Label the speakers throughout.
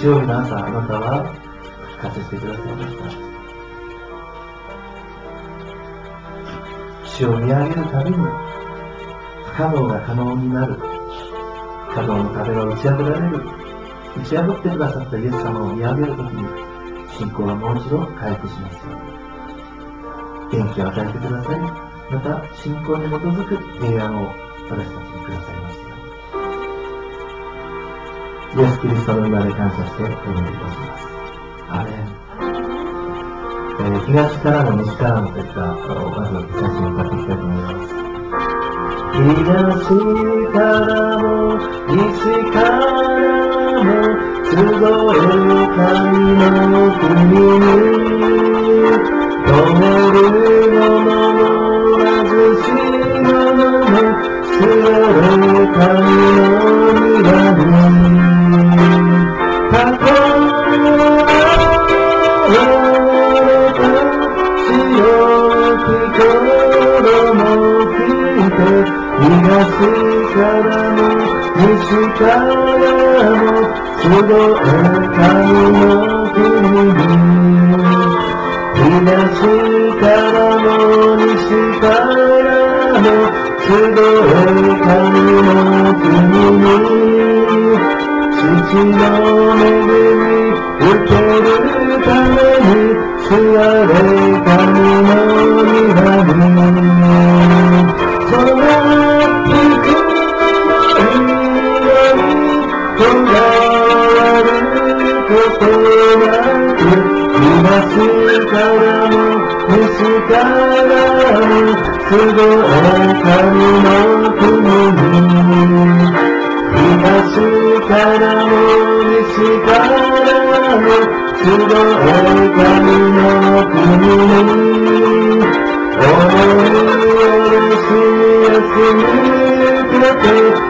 Speaker 1: 日曜日の朝、あなたは復活してくださいました。主を見上げるたびに、不可能が可能になる。可能の壁が打ち破られる。打ち破ってくださったイエス様を見上げるときに、信仰はもう一度回復しますよ。元気を与えてください。また、信仰に基づく平安を私たちにくださいます。イエス・キリストの名で感謝してお祈りいたします。アメン。えー、東からも西からもといったまず写真を買っていきたいと思います。東からも西からも集える神の国に止るものも貧しいものもす。がる神の東からも西からも集え神の国に東からも西からも集え神の国に父の恵み受けるためにすがれ神の庭にからすごい。神の国に東からも西からもすごい神の国に思いをし休みくれて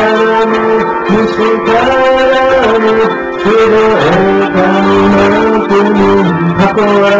Speaker 1: Hare Krishna, Hare Krishna, Krishna Krishna, Hare Hare.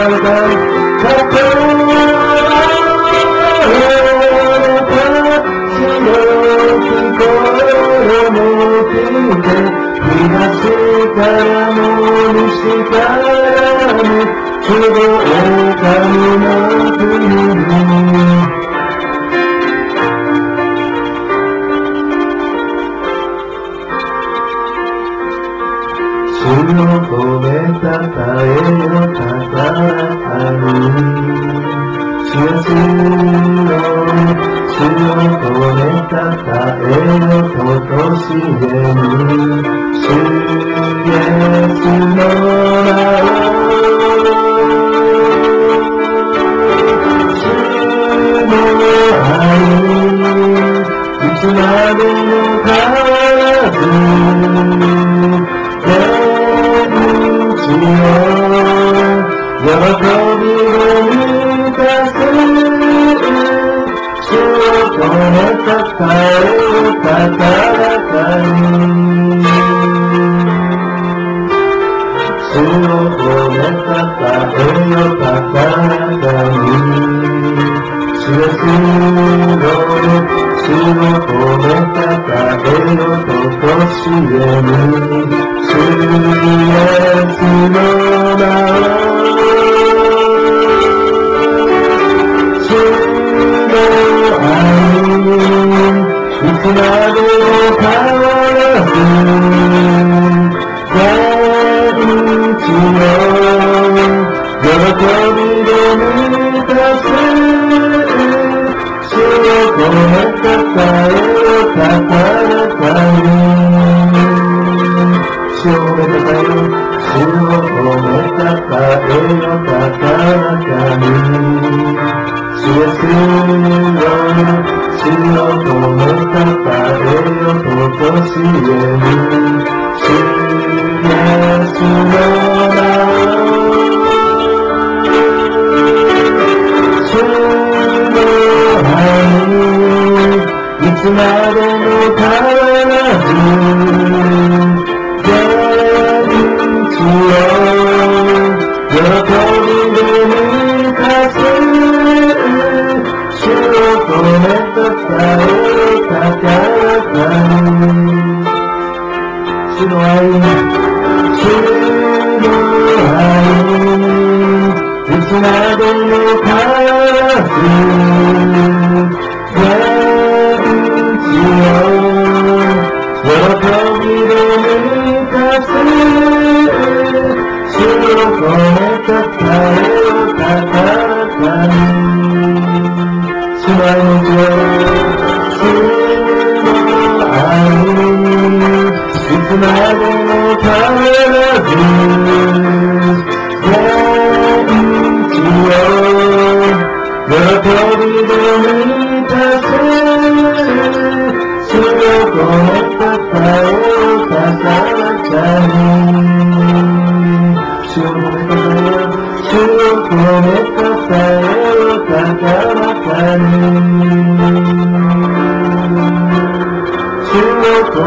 Speaker 1: を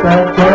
Speaker 1: 込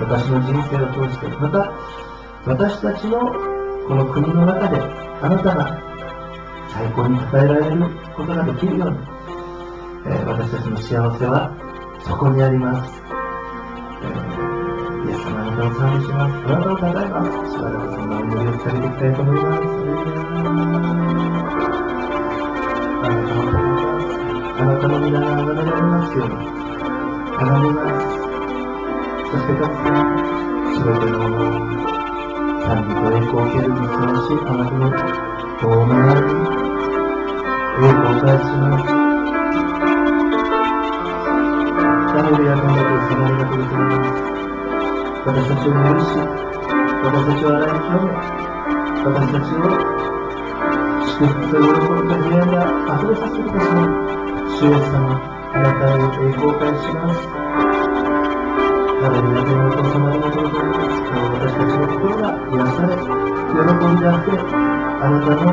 Speaker 1: 私の
Speaker 2: 人生を通して、また、私たちのこの国の中で、あなたが最高に称えられることができるように、え、私たちの幸せはそこにあります。私たちを許し、私たちを洗い清め、私たちを祝福と喜びと平安が溢れさせてください。主イエス様、あなたを栄光返します。ハレルヤ天のお父様ありがとうございます。私たちの心が癒され、喜びであふれ、あなたの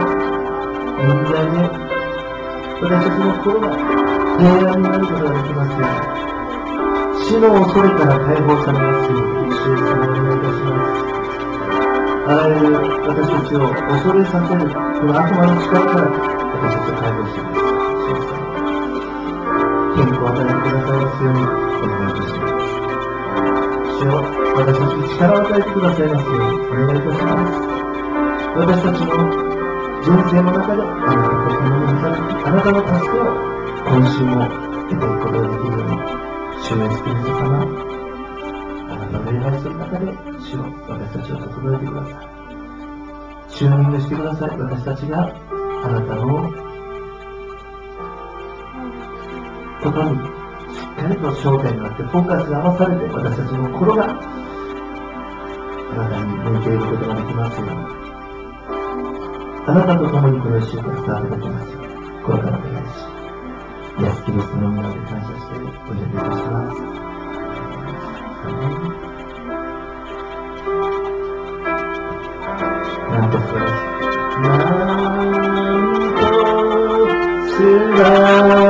Speaker 2: 人材で、私たちの心が平安になることができますように。死の恐れから解放されますように、主様お願いいたします。あらゆる私たちを恐れさせる、この悪魔の力から私たちを解放してください。主様。健康を与えてくださいますように、お願いいたします。主よ私たちに力を与えてくださいますように、お願いいたします。私たちの人生の中で、あなたと共に働き、あなたの助けを今週も私たちがあなたのことにしっかりと焦点があって、フォーカスが合わされて、私たちの心があなたに向いていることができますように。あなたと共にこの一週間スタートできますように。心からお願いし。イエスキリストの皆で感謝してお呼びいたします。素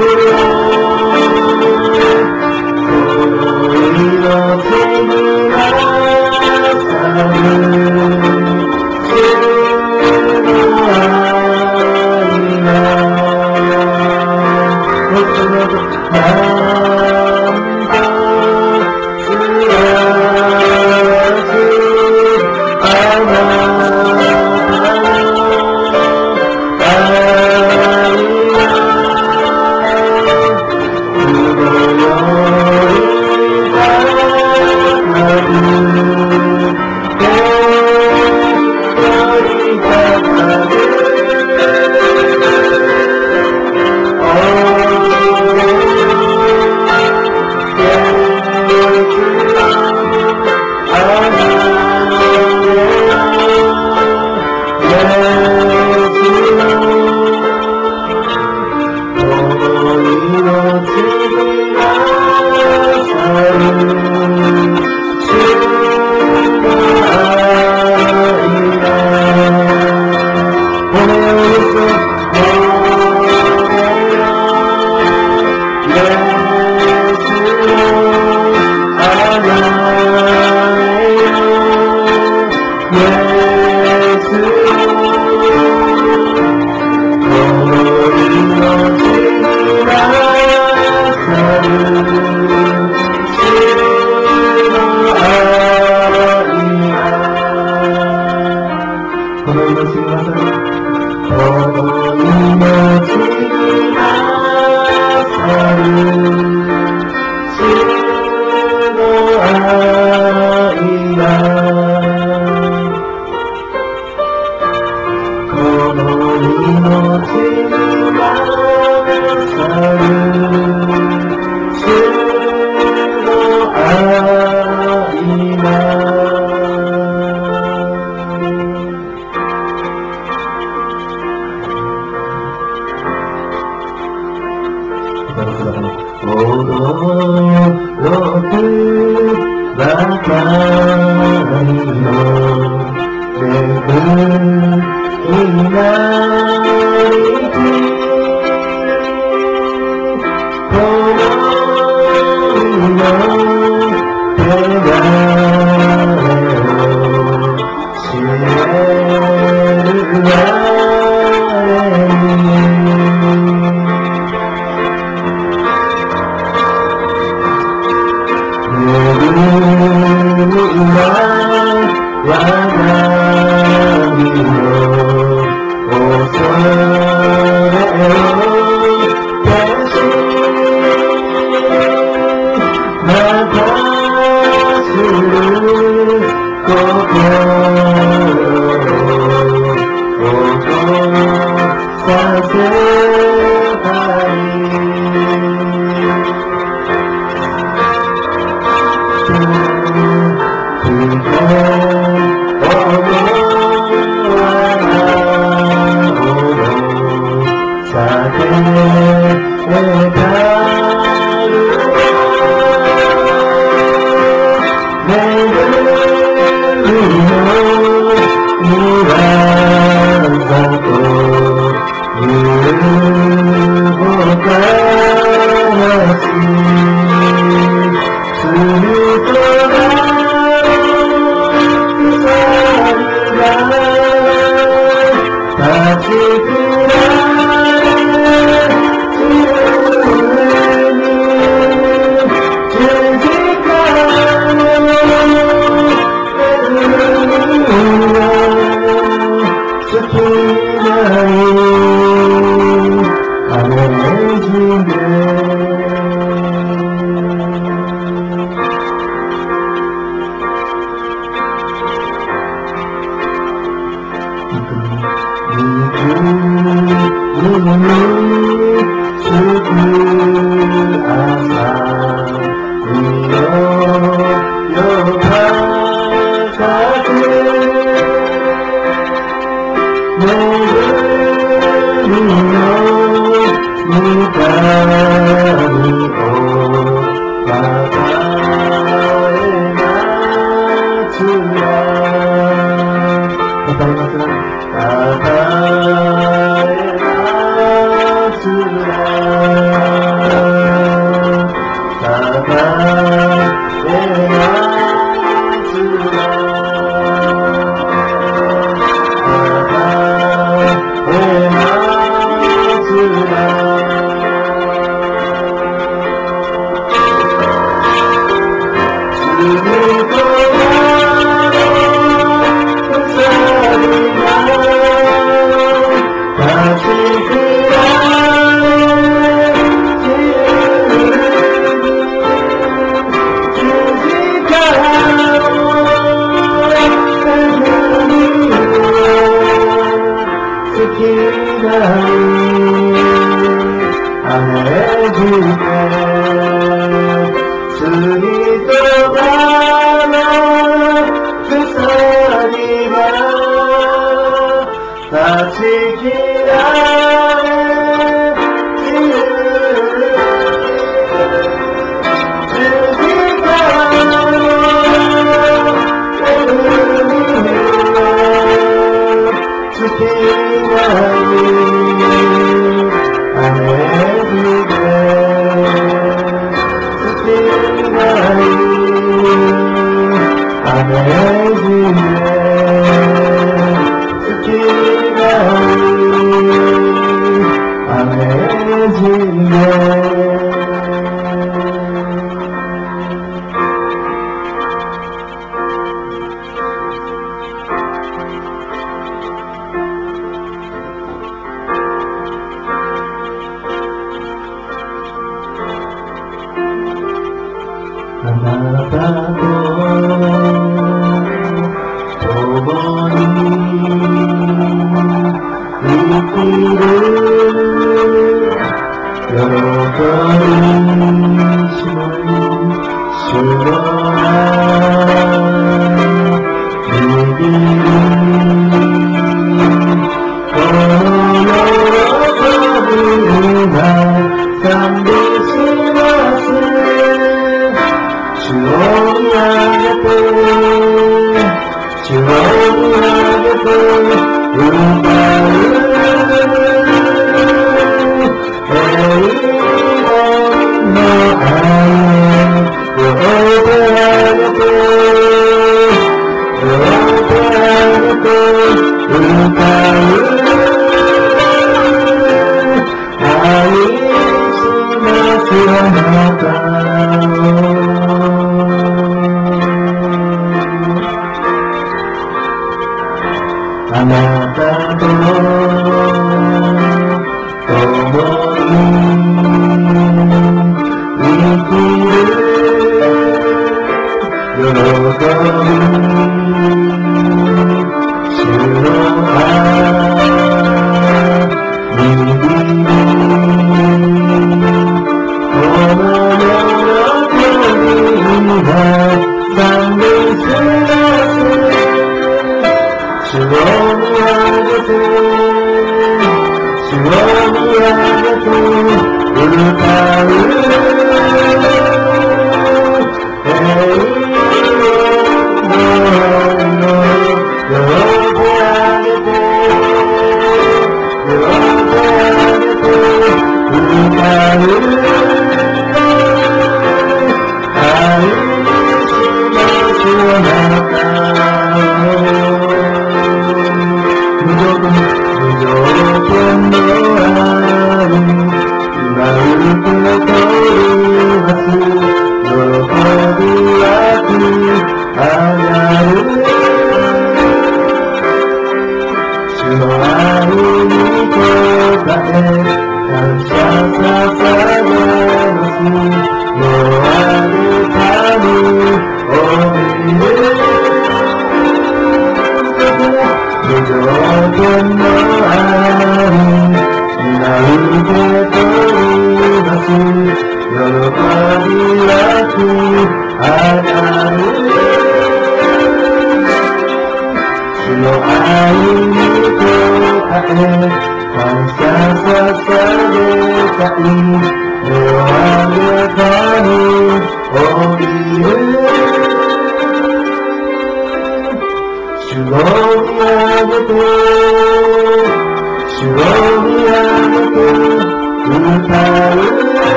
Speaker 1: Lord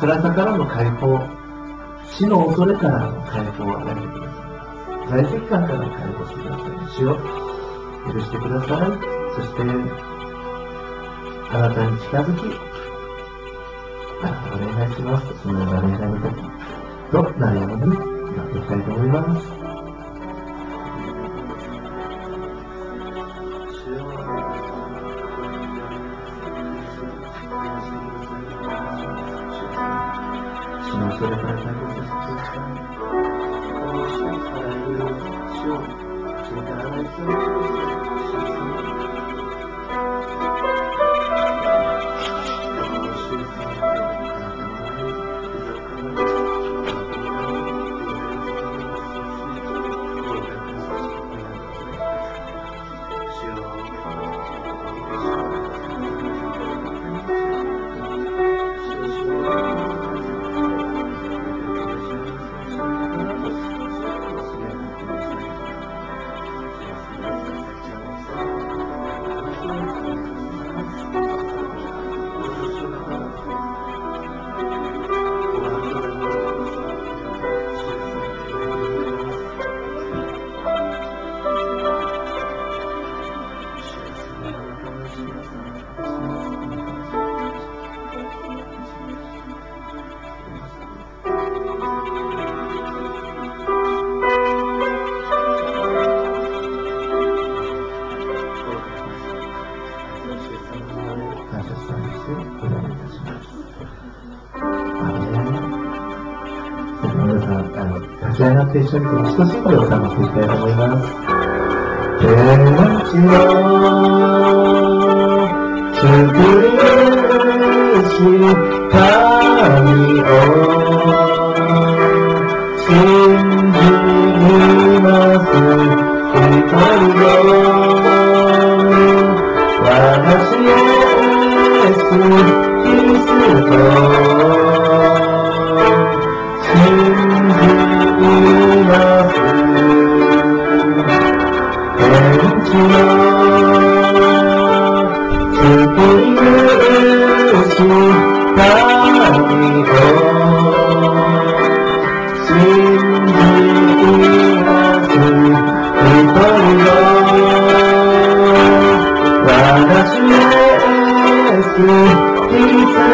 Speaker 1: 辛さからの解放、死の恐れからの解放を与えてください。罪籍感からの解放してください。死を許してください。そして、あなたに近づき、Thank you. って一緒にこの一シングルを歌っていきたいと思います。天地を作りし神を信じます一人の私イエスキリスト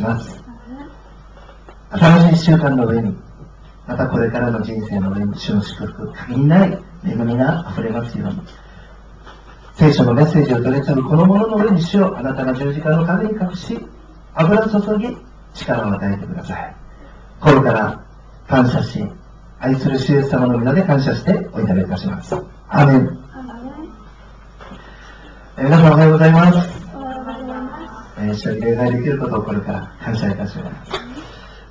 Speaker 1: します。新しい一週間の上に、またこれからの人生の上に主の祝福、限りない恵みが溢れますように。聖書のメッセージを取り継ぐこのものの上に主をあなたが十字架の陰に隠し、油注ぎ、力を与えてください。心から感謝し、愛する主イエス様の皆で感謝してお祈りいたします。アーメン。えー皆さんおはようございます。えー一緒に礼拝できることをこれから感謝いたします。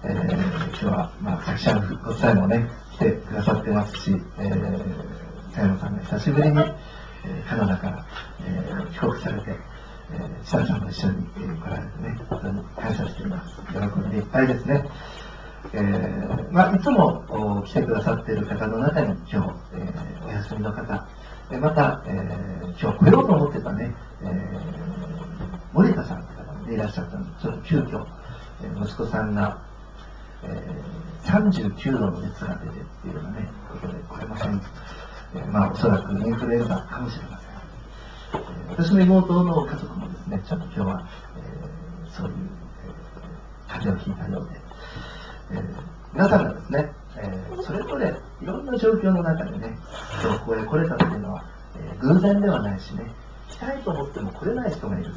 Speaker 1: えー今日は、まあ、作者のご夫妻もね、来てくださってますし、えー、佐山さんが久しぶりに、えーカナダから、えー帰国されて、えー、久さんも一緒に、えー来られてね、本当に感謝しています。喜びでいっぱいですね。えーまあ、いつも来てくださっている方の中に今日、えーお休みの方、えーまた、えー今日来ようと思ってたね、えー森田さんという方が、ね、いらっしゃったので、ちょっと急遽、息子さんが、えー39度の熱が出てっていうようなね、ことで来れません。えーまあ、おそらくインフルエンザかもしれません。
Speaker 2: 私の妹の家族もですね、ちょっと今日は、えー、そういう、えー、風邪をひいたようで、えー、皆さんがですね、えー、それぞれいろんな状況の中でね、今日ここへ来れたというのは、えー、偶然ではないしね、来たいと思っても来れない人がいる。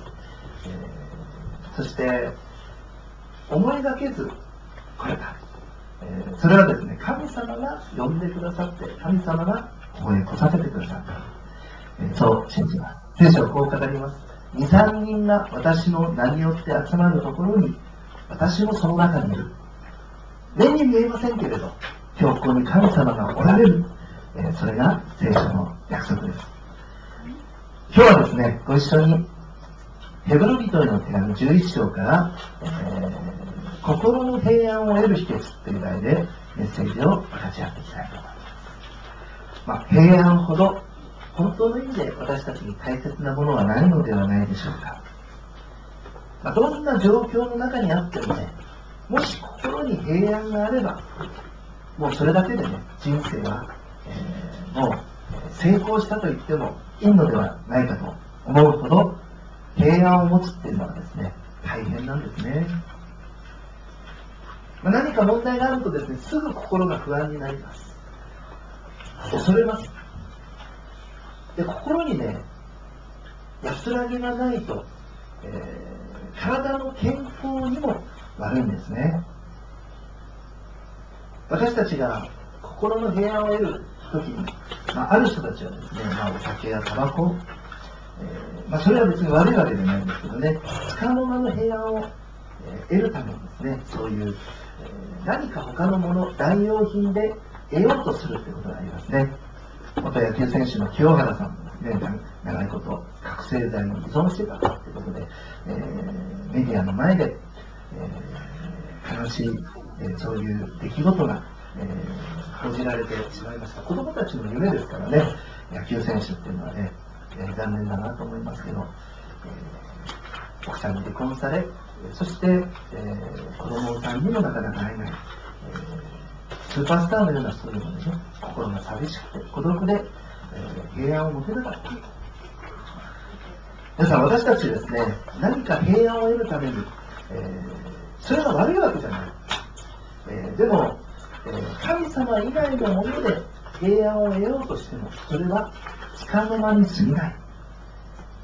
Speaker 2: えー、そして、思いがけず来れた。えー、それはですね、神様が呼んでくださって、神様がここへ来させてくださった。えー、そう信じます。聖書はこう語ります。2、3人が私の名によって集まるところに、私もその中にいる。目に見えませんけれど、今日ここに神様がおられる。えー、それが聖書の約束です。今日はですね、ご一緒に、ヘブル人への手紙11章から、えー、心の平安を得る秘訣という題でメッセージを分かち合っていきたいと思います。まあ、平安ほど本当の意味で私たちに大切なものはないのではないでしょうか。まあ、どんな状況の中にあってもね、もし心に平安があれば、もうそれだけでね、人生は、えー、もう成功したと言ってもいいのではないかと思うほど、平安を持つっていうのはですね、大変なんですね。ま、何か問題があるとですね、すぐ心が不安になります。恐れます。で、心にね、安らぎがないと、えー、体の健康にも悪いんですね。私たちが心の平安を得るときに、まあ、ある人たちはですね、まあ、お酒やタバコ、えー、まあ、それは別に悪いわけじゃないんですけどね、束の間の平安を、得るためにですね、そういう、何か他のもの、代用品で得ようとするということがありますね。元野球選手の清原さんね、長いこと覚醒剤に依存してたということで、えー、メディアの前で、えー、悲しい、えー、そういう出来事が、えー、報じられてしまいました。子供たちの夢ですからね、野球選手っていうのはね、え、残念だなと思いますけど、え、奥さんに離婚され、そして、えー、子供さんにもなかなか会えない。えスーパースターのような人でもね、心が寂しくて孤独で、えー、平安を持てなかった。皆さん、私たちですね、何か平安を得るために、えー、それが悪いわけじゃない。えー、でも、えー、神様以外のもので平安を得ようとしても、それは束の間に過ぎない。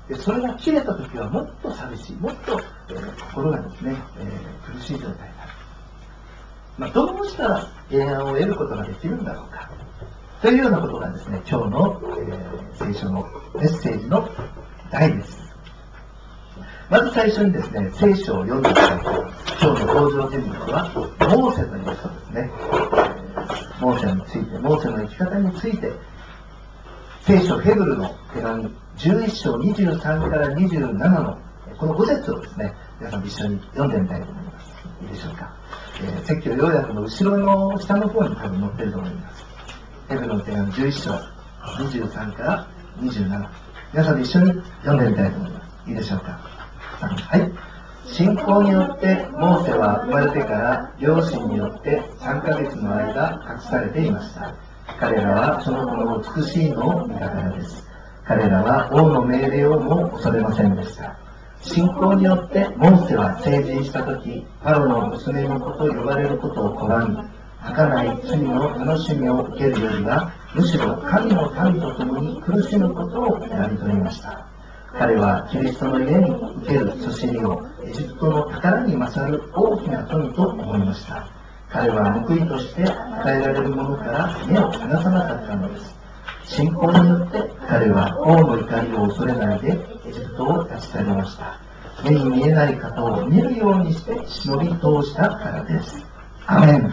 Speaker 2: でそれが切れた時はもっと寂しい、もっと、えー、心がですね、えー、苦しい状態になる。まあ、どうしたら平安を得ることができるんだろうか。というようなことがですね、今日の、えー、聖書のメッセージの題です。まず最初にですね、聖書を読んでいきたいと。今日の登場人物は、モーセという人ですね。モーセについて、モーセの生き方について、聖書ヘブルの手紙11章23から27のこの5節をですね、皆さん一緒に読んでみたいと思います。いいでしょうか。えー、説教要約の後ろの下の方に多分載ってると思います。ヘブルの手紙11章23から27。皆さんで一緒に読んでみたいと思います。いいでしょうか。はい。信仰によってモーセは生まれてから両親によって3ヶ月の間隠されていました。彼らはその子の美しいのを見たからです。彼らは王の命令をも恐れませんでした。信仰によってモーセは成人した時パロの娘の子と呼ばれることを拒み儚い罪の楽しみを受けるよりはむしろ神の民と共に苦しむことを選び取りました。彼はキリストの家に受けるそしりをエジプトの宝に勝る大きな富と思いました。彼は報いとして与えられるものから目を離さなかったのです。信仰によって彼は王の怒りを恐れないでエジプトを立ち去りました。目に見えない方を見るようにして忍び通したからです。アメン。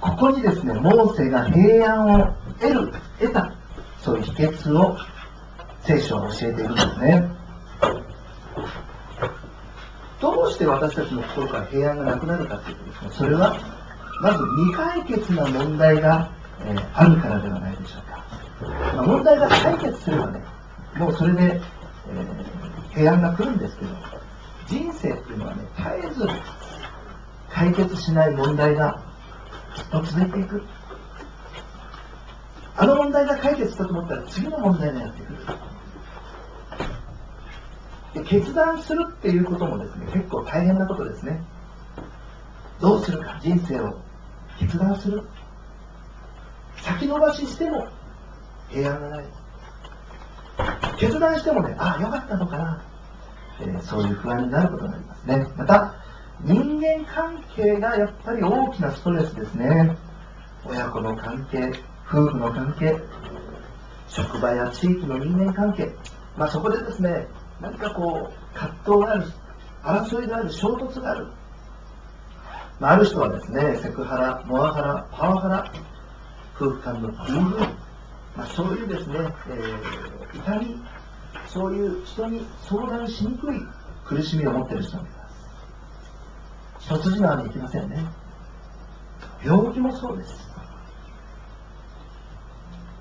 Speaker 2: ここにですねモーセが平安を得る得たそういう秘訣を聖書は教えているんですね。どうして私たちの心から平安がなくなるかというとですねそれはまず未解決な問題がえー、あるからではないでしょうか。まあ、問題が解決すればね、もうそれで、えー、平安が来るんですけど、人生っていうのはね、絶えず解決しない問題がずっと続いていく。あの問題が解決したと思ったら次の問題がやってくる。で決断するっていうこともですね、結構大変なことですね。どうするか、人生を決断する。先延ばししても平安がない。決断してもね、ああ、よかったのかな、えー、そういう不安になることになりますね。また、人間関係がやっぱり大きなストレスですね。親子の関係、夫婦の関係、職場や地域の人間関係、まあ、そこでですね、何かこう、葛藤がある、争いがある、衝突がある。まあ、ある人はですね、セクハラ、モアハラ、パワハラ、夫婦間の DV、まあ、そういうですね、えー、痛み、そういう人に相談しにくい苦しみを持っている人もいます。一筋縄にいきませんね。病気もそうです。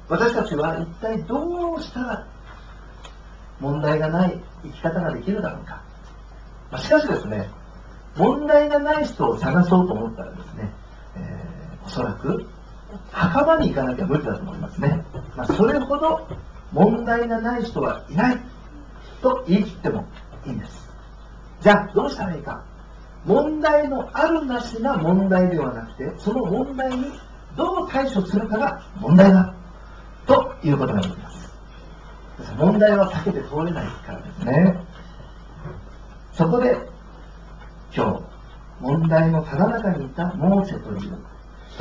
Speaker 2: 私たちは一体どうしたら問題がない生き方ができるだろうか。まあ、しかしですね、問題がない人を探そうと思ったらですね、えー、おそらく墓場に行かなきゃ無理だと思いますね。まあ、それほど問題がない人はいないと言い切ってもいいんです。じゃあ、どうしたらいいか。問題のあるなしが問題ではなくて、その問題にどう対処するかが問題だ。ということができます。問題は避けて通れないからですね。そこで、今日、問題のただ中にいたモーセという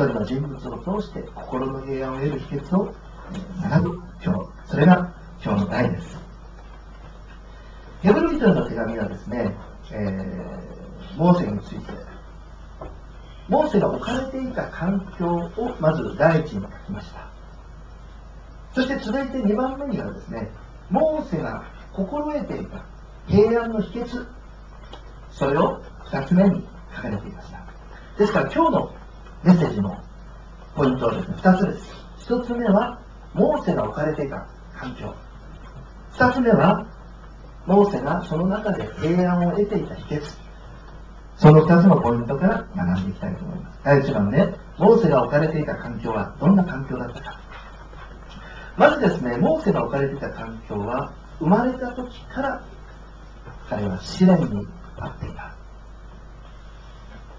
Speaker 2: 人の人物を通して心の平安を得る秘訣を学ぶ今日、それが今日の題です。ヘブル人の手紙はですね、えー、モーセについて、モーセが置かれていた環境をまず第一に書きました。そして続いて2番目にはですね、モーセが心得ていた平安の秘訣、それを2つ目に書かれていました。ですから今日のメッセージのポイントはですね、2つです。1つ目は、モーセが置かれていた環境。2つ目は、モーセがその中で平安を得ていた秘訣。その2つのポイントから学んでいきたいと思います。第1番ね、モーセが置かれていた環境はどんな環境だったか。まずですね、モーセが置かれていた環境は、生まれた時から彼は試練にあっていた。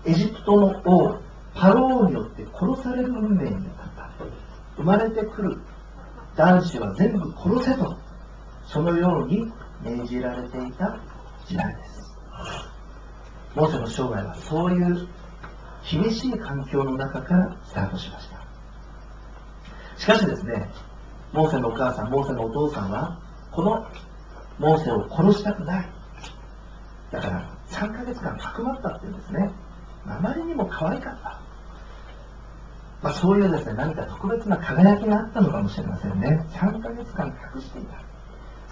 Speaker 2: エジプトの王、パローによって殺される運命になった。生まれてくる男子は全部殺せと、そのように命じられていた時代です。モーセの生涯はそういう厳しい環境の中からスタートしました。しかしですね、モーセのお母さん、モーセのお父さんは、このモーセを殺したくない。だから、3ヶ月間かくまったっていうんですね。あまりにも可愛かった。まあ、そういうですね、何か特別な輝きがあったのかもしれませんね。3ヶ月間隠していた。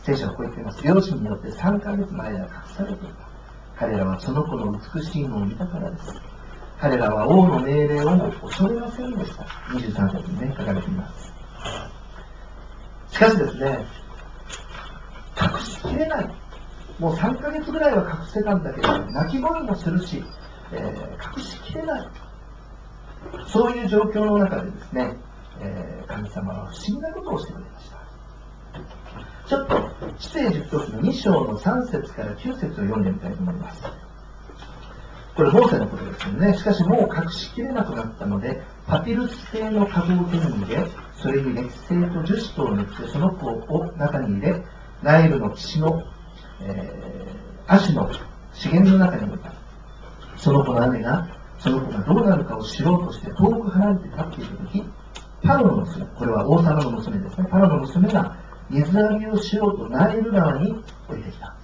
Speaker 2: 聖書はこう言っています。両親によって3ヶ月の間隠されていた。彼らはその子の美しいのを見たからです。彼らは王の命令をも恐れませんでした。23節にね、書かれています。しかしですね、隠しきれない。もう3ヶ月ぐらいは隠せたんだけど、泣き声もするし、えー、隠しきれない。そういう状況の中でですね、えー、神様は不思議なことをしてくれました。ちょっと、出エジプト記の2章の3節から9節を読んでみたいと思います。これ、モーセのことですよね。しかしもう隠しきれなくなったので、パピルス製の株を手に入れ、それに劣勢と樹脂とを塗って、その子を中に入れ、ナイルの岸の、えー、足の資源の中に置いた。その子の姉が、その子がどうなるかを知ろうとして遠く離れて立っているとき、パロの娘、これは王様の娘ですね。パロの娘が水浴びをしようとナイル川に降りてきた。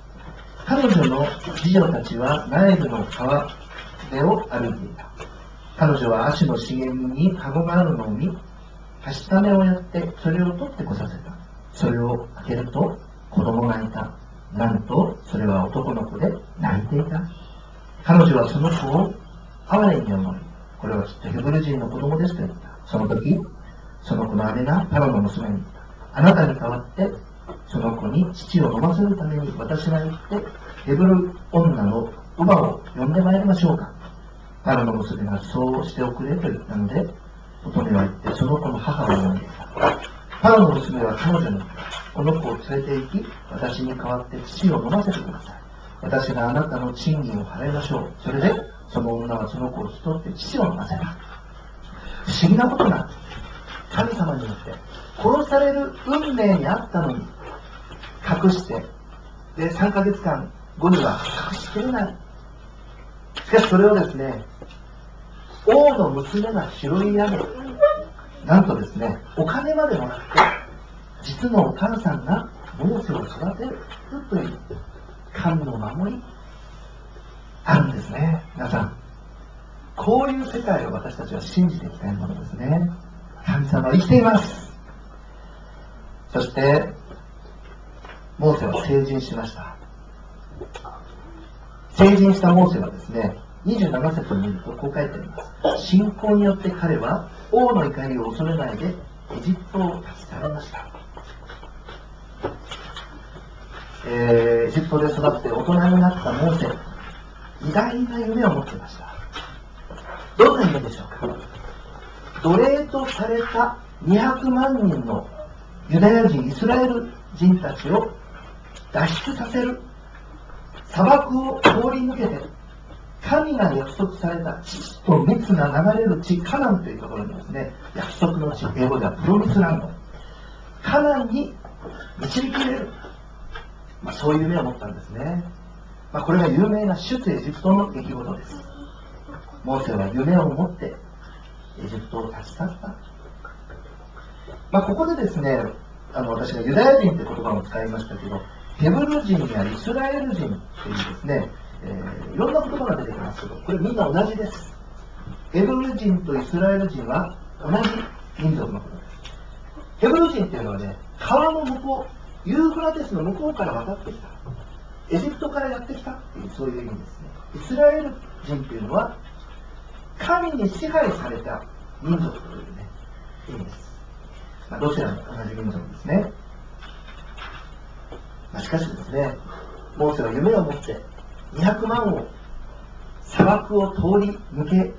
Speaker 2: 彼女の次女たちはナイルの川辺を歩いていた。彼女は足の茂みにカゴがあるのを見、はしためをやって、それを取ってこさせた。それを開けると、子供がいた。なんと、それは男の子で泣いていた。彼女はその子を哀れに思い、これはきっとヘブル人の子供ですと言った。その時、その子の姉がパロの娘に。あなたに代わって、その子に父を飲ませるために私が行って、ヘブル女の乳母を呼んでまいりましょうか。パロの娘がそうしておくれと言ったので、乙女は行ってその子の母を呼んでいた。パロの娘は彼女にこの子を連れて行き、私に代わって父を飲ませてください。私があなたの賃金を払いましょう。それで、その女はその子を引き取って父を飲ませた。不思議なことが、神様によって殺される運命にあったのに、隠して、で、3ヶ月間後には隠しきれない。しかしそれをですね、王の娘が拾い上げ、なんとですね、お金までもらって、実のお母さんがモーセを育てるという神の守り、あるんですね。皆さん。こういう世界を私たちは信じていきたいものですね。神様は生きています。そして、モーセは成人しました。成人したモーセはですね、27節を見るとこう書いてあります。信仰によって彼は王の怒りを恐れないでエジプトを立ち去りました。えー、エジプトで育って大人になったモーセ、偉大な夢を持っていました。どんな夢でしょうか？奴隷とされた200万人のユダヤ人、イスラエル人たちを脱出させる。砂漠を通り抜けて神が約束された地と蜜が流れる地カナンというところにですね約束の地英語ではプロミスランド。カナンに導き入れる、まあ、そういう夢を持ったんですね、まあ、これが有名な出エジプトの出来事ですモーセは夢を持ってエジプトを立ち去った、まあ、ここでですねあの私がユダヤ人って言葉も使いましたけどヘブル人やイスラエル人っていうですね、えー、いろんな言葉が出てきますけど、これみんな同じです。ヘブル人とイスラエル人は同じ民族のことです。ヘブル人っていうのはね、川の向こう、ユーフラテスの向こうから渡ってきた。エジプトからやってきたっていう、そういう意味ですね。イスラエル人っていうのは、神に支配された民族というね、意味です。まあ、どちらも同じ民族ですね。まあ、しかしですね、モーセは夢を持って200万を砂漠を通り抜け、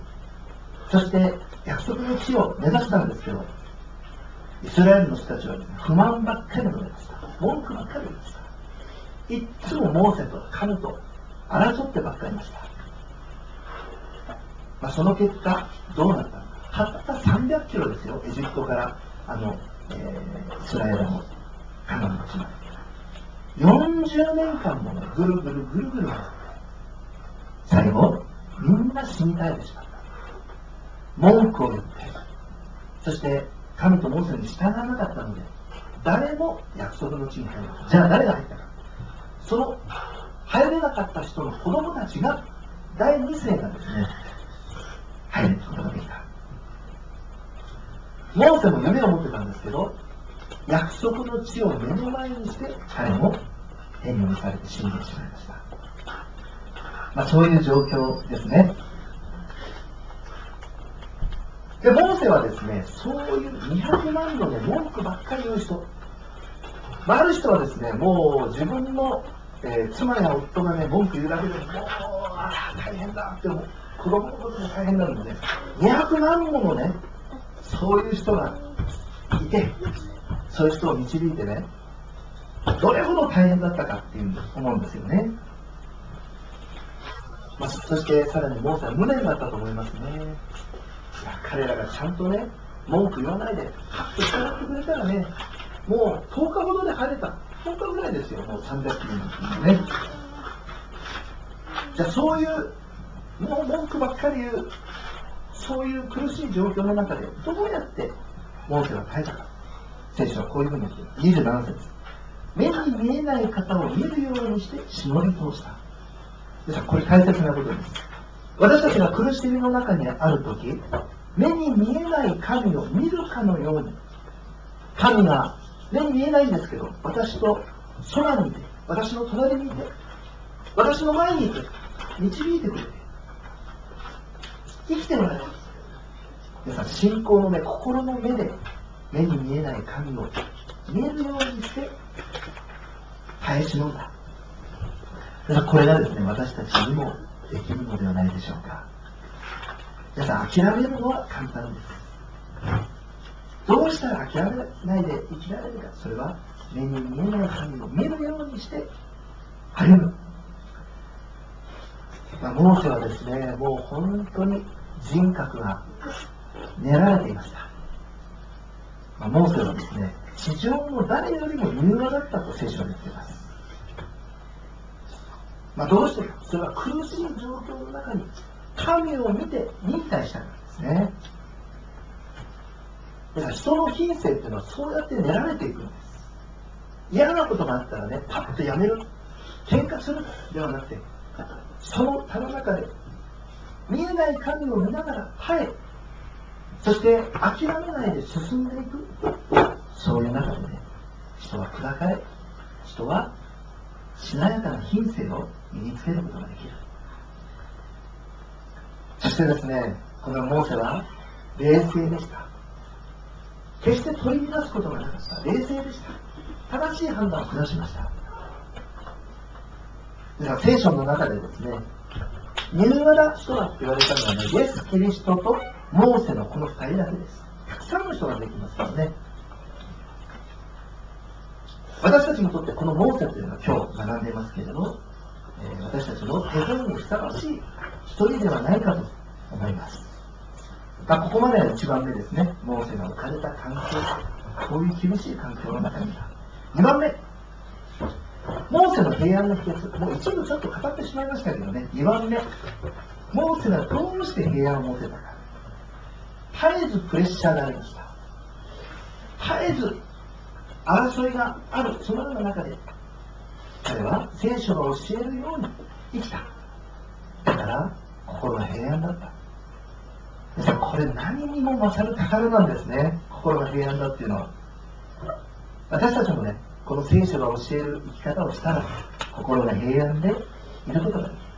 Speaker 2: そして約束の地を目指したんですけど、イスラエルの人たちは、ね、不満ばっかり述べました。文句ばっかりでした。いつもモーセと神と争ってばっかりでした。まあ、その結果、どうなったのか。たった300キロですよ、エジプトから、あの、えー、イスラエルのカナンの地まで。40年間もね、ぐるぐるぐるぐる最後、みんな死に絶えてしまった。文句を言って、そして神とモーセに従わなかったので、誰も約束の地に入らなかった。じゃあ誰が入ったか。その入れなかった人の子供たちが、第2世がですね、入ることができた。モーセも夢を持ってたんですけど、約束の地を目の前にして彼も天に召されて死んでしまいました、まあ、そういう状況ですね。でモーセはですねそういう200万度で文句ばっかり言う人、まあ、ある人はですねもう自分の、えー、妻や夫がね文句言うだけでもうあ大変だって子供のことも大変なので、ね、200万ものねそういう人がいてそういう人を導いてね、どれほど大変だったかっていう思うんですよね。まあ、そしてさらにモーセは無念だったと思いますね。いや彼らがちゃんとね、文句言わないで、パッと従ってくれたらね、もう10日ほどで入れた。10日ぐらいですよ、もう300人ね。じゃあそういう、もう文句ばっかり言う、そういう苦しい状況の中で、どうやってモーセは耐えたか。聖書はこういうふうに言って。27節目に見えない方を見るようにして忍び通した。皆さん、これ大切なことです。私たちが苦しみの中にあるとき、目に見えない神を見るかのように、神が目に見えないんですけど、私と空にいて、私の隣にいて、私の前にいて、導いてくれて、生きておられる。皆さん、信仰の目、心の目で目に見えない神を見えるようにして耐え忍んだ。これがですね、私たちにもできるのではないでしょうか。皆さん、諦めるのは簡単です。どうしたら諦めないで生きられるか、それは目に見えない神を見るようにして歩む。まあ、モーセはですね、もう本当に人格が練られていました。まあ、モーセはですね、地上の誰よりも柔和だったと聖書は言っています。まあ、どうしてか、それは苦しい状況の中に神を見て忍耐したからですね。だから人の品性っていうのはそうやって練られていくんです。嫌なことがあったらね、パッとやめる。喧嘩するではなくて、そのたの中で、見えない神を見ながら耐え、そして諦めないで進んでいく。そういう中でね、人は砕かれ、人はしなやかな品性を身につけることができる。そしてですね、このモーセは冷静でした。決して取り乱すことがなかった。冷静でした。正しい判断を下しました。では聖書の中でですね、ニューラ人だって言われたのはね、イエス・キリストとモーセのこの2人だけです。たくさんの人ができますからね。私たちにとってこのモーセというのは今日学んでいますけれども、えー、私たちの手本にふさわしい一人ではないかと思います。まあ、ここまでは一番目ですね。モーセが置かれた環境、こういう厳しい環境の中には。2番目、モーセの平安の秘訣、もう一部ちょっと語ってしまいましたけどね、2番目、モーセがどうして平安を持てたか。絶えずプレッシャーがありました。絶えず争いがある、そのような中で、彼は聖書が教えるように生きた。だから、心が平安だった。これ何にも勝る宝なんですね。心が平安だっていうのは。私たちもね、この聖書が教える生き方をしたら、心が平安でいることができる。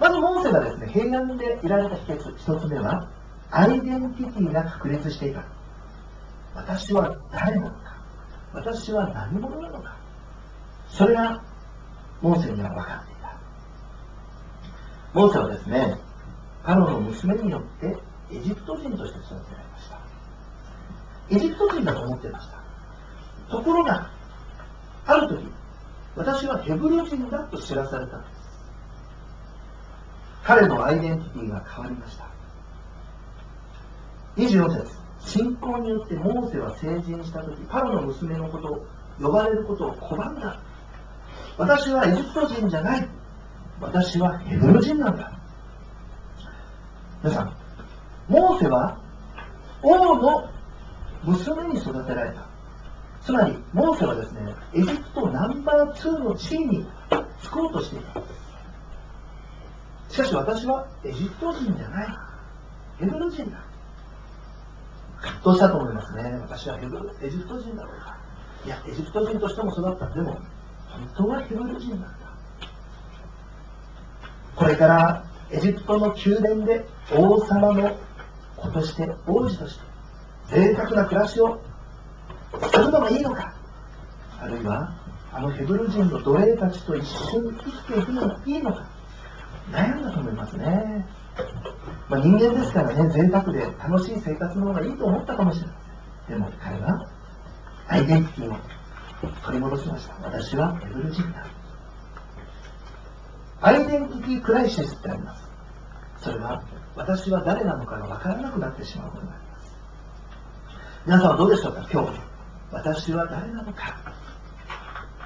Speaker 2: まず、モーセがですね、平安でいられた秘訣、一つ目は、アイデンティティが確立していた。私は誰なのか。私は何者なのか。それが、モーセには分かっていた。モーセはですね、パロの娘によってエジプト人として育てられました。エジプト人だと思ってました。ところが、ある時、私はヘブル人だと知らされたんです。彼のアイデンティティが変わりました。24節信仰によってモーセは成人した時、パロの娘のことを呼ばれることを拒んだ。私はエジプト人じゃない。私はヘブル人なんだ。皆さん、モーセは王の娘に育てられた。つまり、モーセはですね、エジプトナンバー2の地位につこうとしていた。しかし私はエジプト人じゃない。ヘブル人だ。葛藤したと思いますね。私はヘブルエジプト人だろうか。いや、エジプト人としても育った。でも、本当はヘブル人なんだ。これからエジプトの宮殿で王様の子として王子として贅沢な暮らしをするのがいいのか。あるいはあのヘブル人の奴隷たちと一緒に生きていくのがいいのか。悩んだと思いますね、まあ、人間ですからね贅沢で楽しい生活の方がいいと思ったかもしれません。でも彼はアイデンティティを取り戻しました。私はヘブル人だ。アイデンティティクライシスってあります。それは、私は誰なのかが分からなくなってしまうことになります。皆さんはどうでしょうか？今日、私は誰なのか？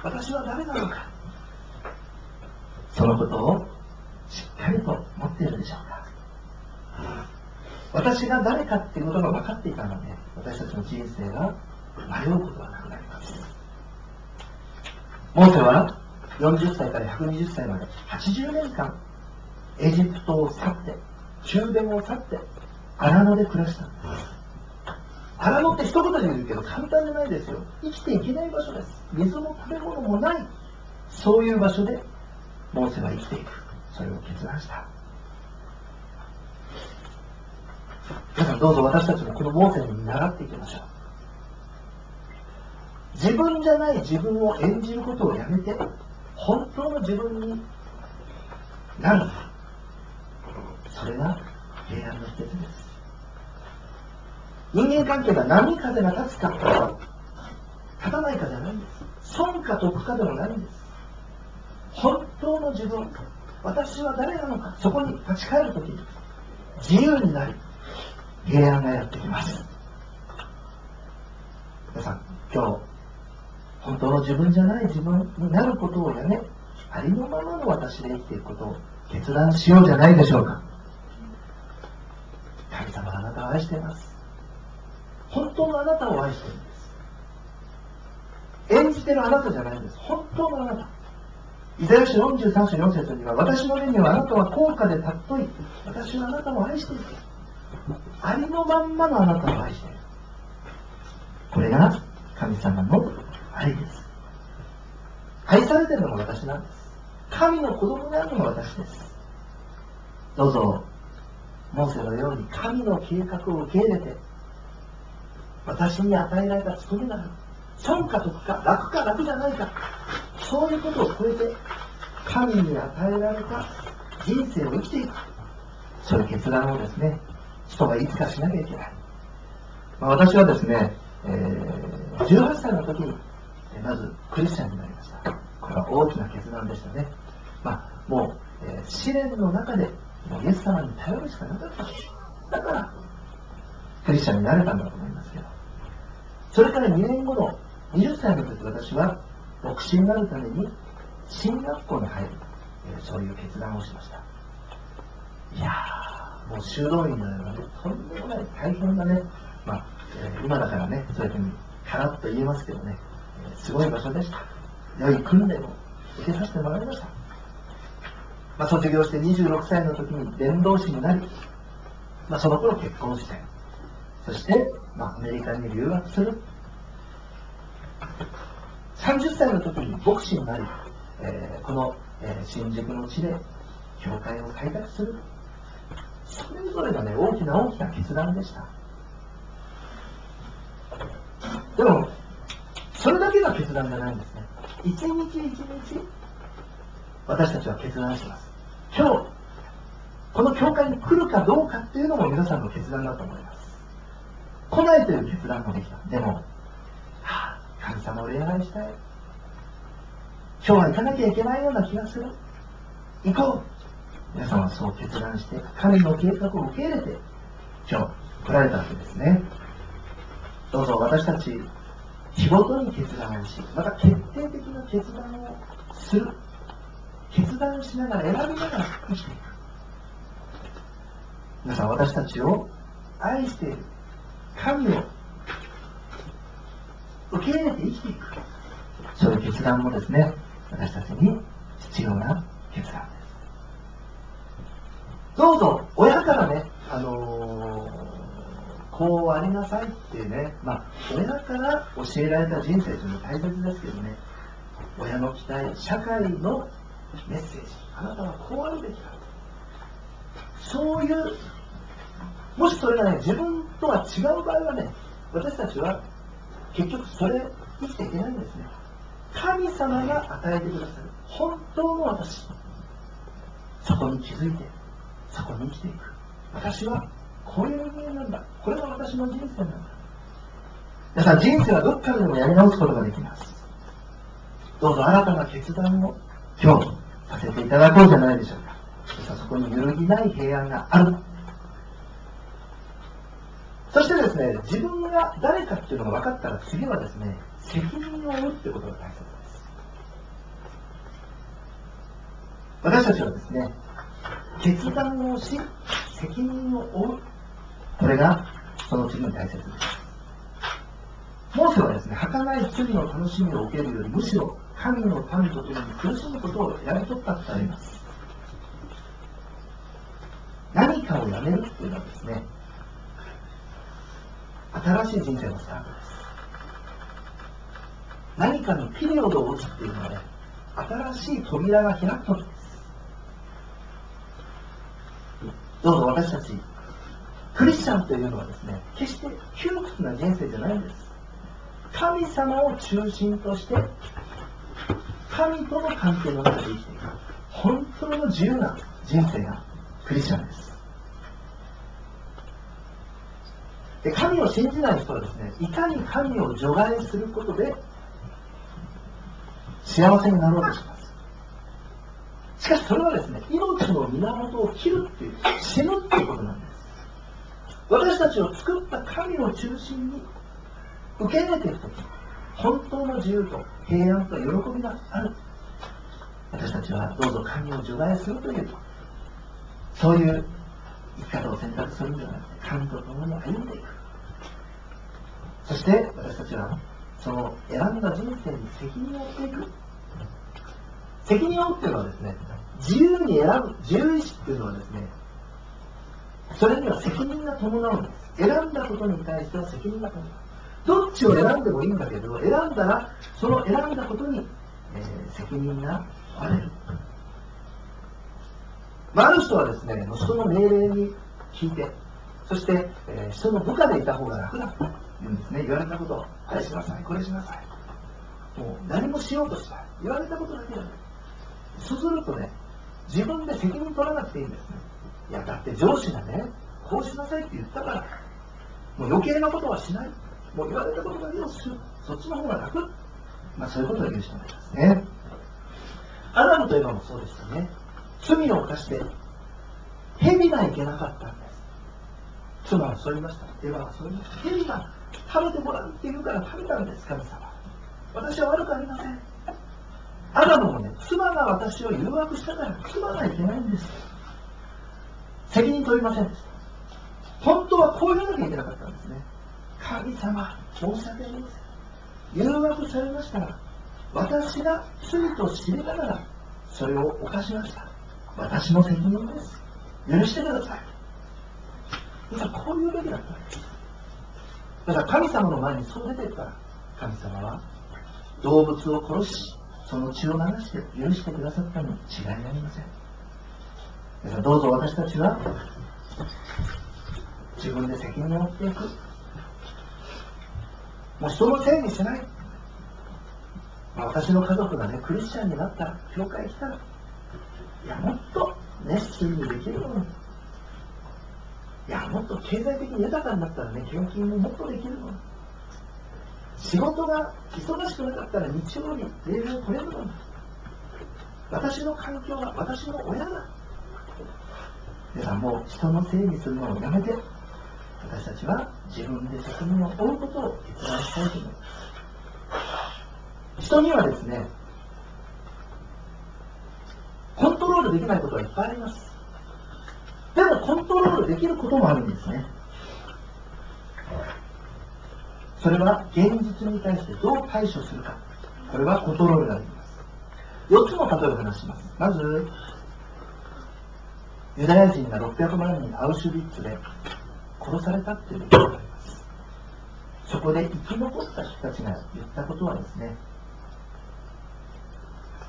Speaker 2: 私は誰なのか？そのことをしっかりと持っているでしょうか？私が誰かっていうことが分かっていたので、私たちの人生が迷うことはなくなります。モーセは40歳から120歳まで80年間エジプトを去って中米を去って荒野で暮らした。荒野って一言で言うけど簡単じゃないですよ。生きていけない場所です。水も食べ物もない。そういう場所でモーセは生きていく。それを決断した。皆さんどうぞ私たちもこのモーセに習っていきましょう。自分じゃない自分を演じることをやめて。本当の自分になるそれが平安の秘訣です人間関係が波風が立つか、立たないかじゃないんです。損か得かでもないんです。本当の自分、私は誰なのか、そこに立ち返るときに、自由になり、平安がやってきます。皆さん、今日、本当の自分じゃない自分になることをやめ、ありのままの私で生きていくことを決断しようじゃないでしょうか。神様あなたを愛しています。本当のあなたを愛しているんです。演じてるあなたじゃないんです。本当のあなた。イザヤ書43章4節には、私の目にはあなたは高価で尊い。私はあなたを愛している。ありのまんまのあなたを愛している。これが神様の愛です。愛されてるのが私なんです。神の子供であるのが私です。どうぞ、モーセのように神の計画を受け入れて、私に与えられた務めなる。損か得か、楽か楽じゃないか、そういうことを超えて、神に与えられた人生を生きていく。そういう決断をですね、人がいつかしなきゃいけない。まあ、私はですね、えー、18歳の時に、まずクリスチャンになりました。これは大きな決断でしたね。まあ、もう、えー、試練の中で、もうイエス様に頼るしかなかった。だから、クリスチャンになれたんだと思いますけど。それから2年後の20歳の時、私は牧師になるために進学校に入る、えー、そういう決断をしました。いやー、もう修道院のようなね、とんでもない大変なね、まあ、えー、今だからね、そういうふうにカラッと言えますけどね、すごい場所でした。良い訓練を受けさせてもらいました。まあ、卒業して26歳の時に伝道師になり、まあ、その頃結婚して、そして、まあ、アメリカに留学する。30歳の時に牧師になり、えー、この、えー、新宿の地で教会を開拓する。それぞれがね、大きな大きな決断でした。でも、それだけが決断じゃないんですね。一日一日、私たちは決断します。今日、この教会に来るかどうかっていうのも皆さんの決断だと思います。来ないという決断もできた。でも、はあ、神様を礼拝したい。今日は行かなきゃいけないような気がする。行こう。皆さんはそう決断して、神の計画を受け入れて、今日来られたわけですね。どうぞ私たち、仕事に決断をし、また決定的な決断をする。決断しながら選びながら生きていく。皆さん、私たちを愛している神を受け入れて生きていく。そういう決断もですね、私たちに必要な決断です。どうぞ、親からね、あのー、こうありなさいってね、まあ、親から教えられた人生というのは大切ですけどね、親の期待、社会のメッセージ、あなたはこうあるべきだと。そういう、もしそれがね、自分とは違う場合はね、私たちは結局それ生きていけないんですね。神様が与えてくださる本当の私。そこに気づいて、そこに生きていく。私はこういう人間なんだ。これが私の人生なんだ。皆さん、人生はどっからでもやり直すことができます。どうぞ新たな決断を今日させていただこうじゃないでしょうか。そこに揺るぎない平安がある。そしてですね、自分が誰かっていうのが分かったら次はですね、責任を負うってことが大切です。私たちはですね、決断をし、責任を負う。これがその次に大切です。モーセはですね、儚い罪の楽しみを受けるより、むしろ神の民と共に苦しむことをやり取ったとあります。何かをやめるっていうのはですね、新しい人生のスタートです。何かにピリオドを打つっていうのはね、新しい扉が開く時です。どうぞ私たち、クリスチャンというのはですね、決して窮屈な人生じゃないんです。神様を中心として神との関係の中で生きていく本当の自由な人生がクリスチャンですで神を信じない人はですね、いかに神を除外することで幸せになろうとします。しかしそれはですね、命の源を切るっていう、死ぬっていうことなんです。私たちを作った神を中心に受け入れていくとき、本当の自由と平安と喜びがある。私たちはどうぞ神を除外するという、そういう生き方を選択するんじゃなくて、神と共に歩んでいく。そして私たちはその選んだ人生に責任を負っていく。責任を負っていうのはですね、自由に選ぶ、自由意志っていうのはですね、それには責任が伴うんです。選んだことに対しては責任が伴う。どっちを選んでもいいんだけど、選んだら、その選んだことに、えー、責任が負われる。まあ、ある人はですね、人の命令に聞いて、そして、えー、人の部下でいた方が楽だと言うんですね。言われたことを、あれしなさい、これしなさい。もう何もしようとしない。言われたことだけだね。そうするとね、自分で責任取らなくていいんですね。いや、だって上司がね、こうしなさいって言ったから、もう余計なことはしない。もう言われたことだけをする。そっちの方が楽。まあそういうことを言う人がいますね。アダムといえばもそうですよね。罪を犯して、蛇がいけなかったんです。妻はそう言いました。エヴァはそう言いました。蛇が食べてごらんって言うから食べたんです、神様。私は悪くありません。アダムもね、妻が私を誘惑したから妻がいけないんです。責任取りません。本当はこう言わなきゃいけなかったんですね。神様、申し訳ありません。誘惑されましたら、私が罪と知りながら、それを犯しました。私の責任です。許してください。皆さん、こう言うべきだったんです。だから神様の前にそう出ていったら、神様は動物を殺し、その血を流して許してくださったのに違いありません。どうぞ私たちは自分で責任を負っていく。もう人のせいにしない。まあ、私の家族がね、クリスチャンになったら、教会来たら、いや、もっと熱心にできるのに。いや、もっと経済的に豊かになったらね、献金ももっとできるのに。仕事が忙しくなかったら日曜に礼を取れるのに。私の環境は私の親だ。皆さんもう人のせいにするのをやめて、私たちは自分で責任を負うことを決断したいと思います。人にはですね、コントロールできないことはいっぱいあります。でもコントロールできることもあるんですね。それは現実に対してどう対処するか。これはコントロールができます。4つの例えを話します。まず、ユダヤ人が600万人アウシュビッツで殺されたっていうことがあります。そこで生き残った人たちが言ったことはですね、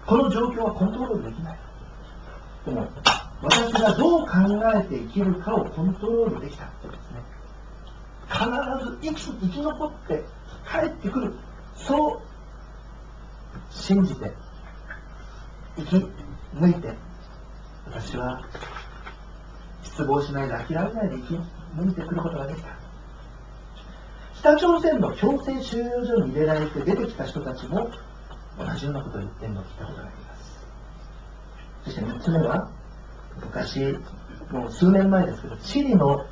Speaker 2: この状況はコントロールできない。でも、私がどう考えて生きるかをコントロールできたってですね、必ず生き生き残って帰ってくる。そう信じて、生き抜いて、私は失望しないで諦めないで生き抜いてくることができた。北朝鮮の強制収容所に入れられて出てきた人たちも同じようなことを言ってるのを聞いたことがあります。そして3つ目は、昔、もう数年前ですけど、チリの、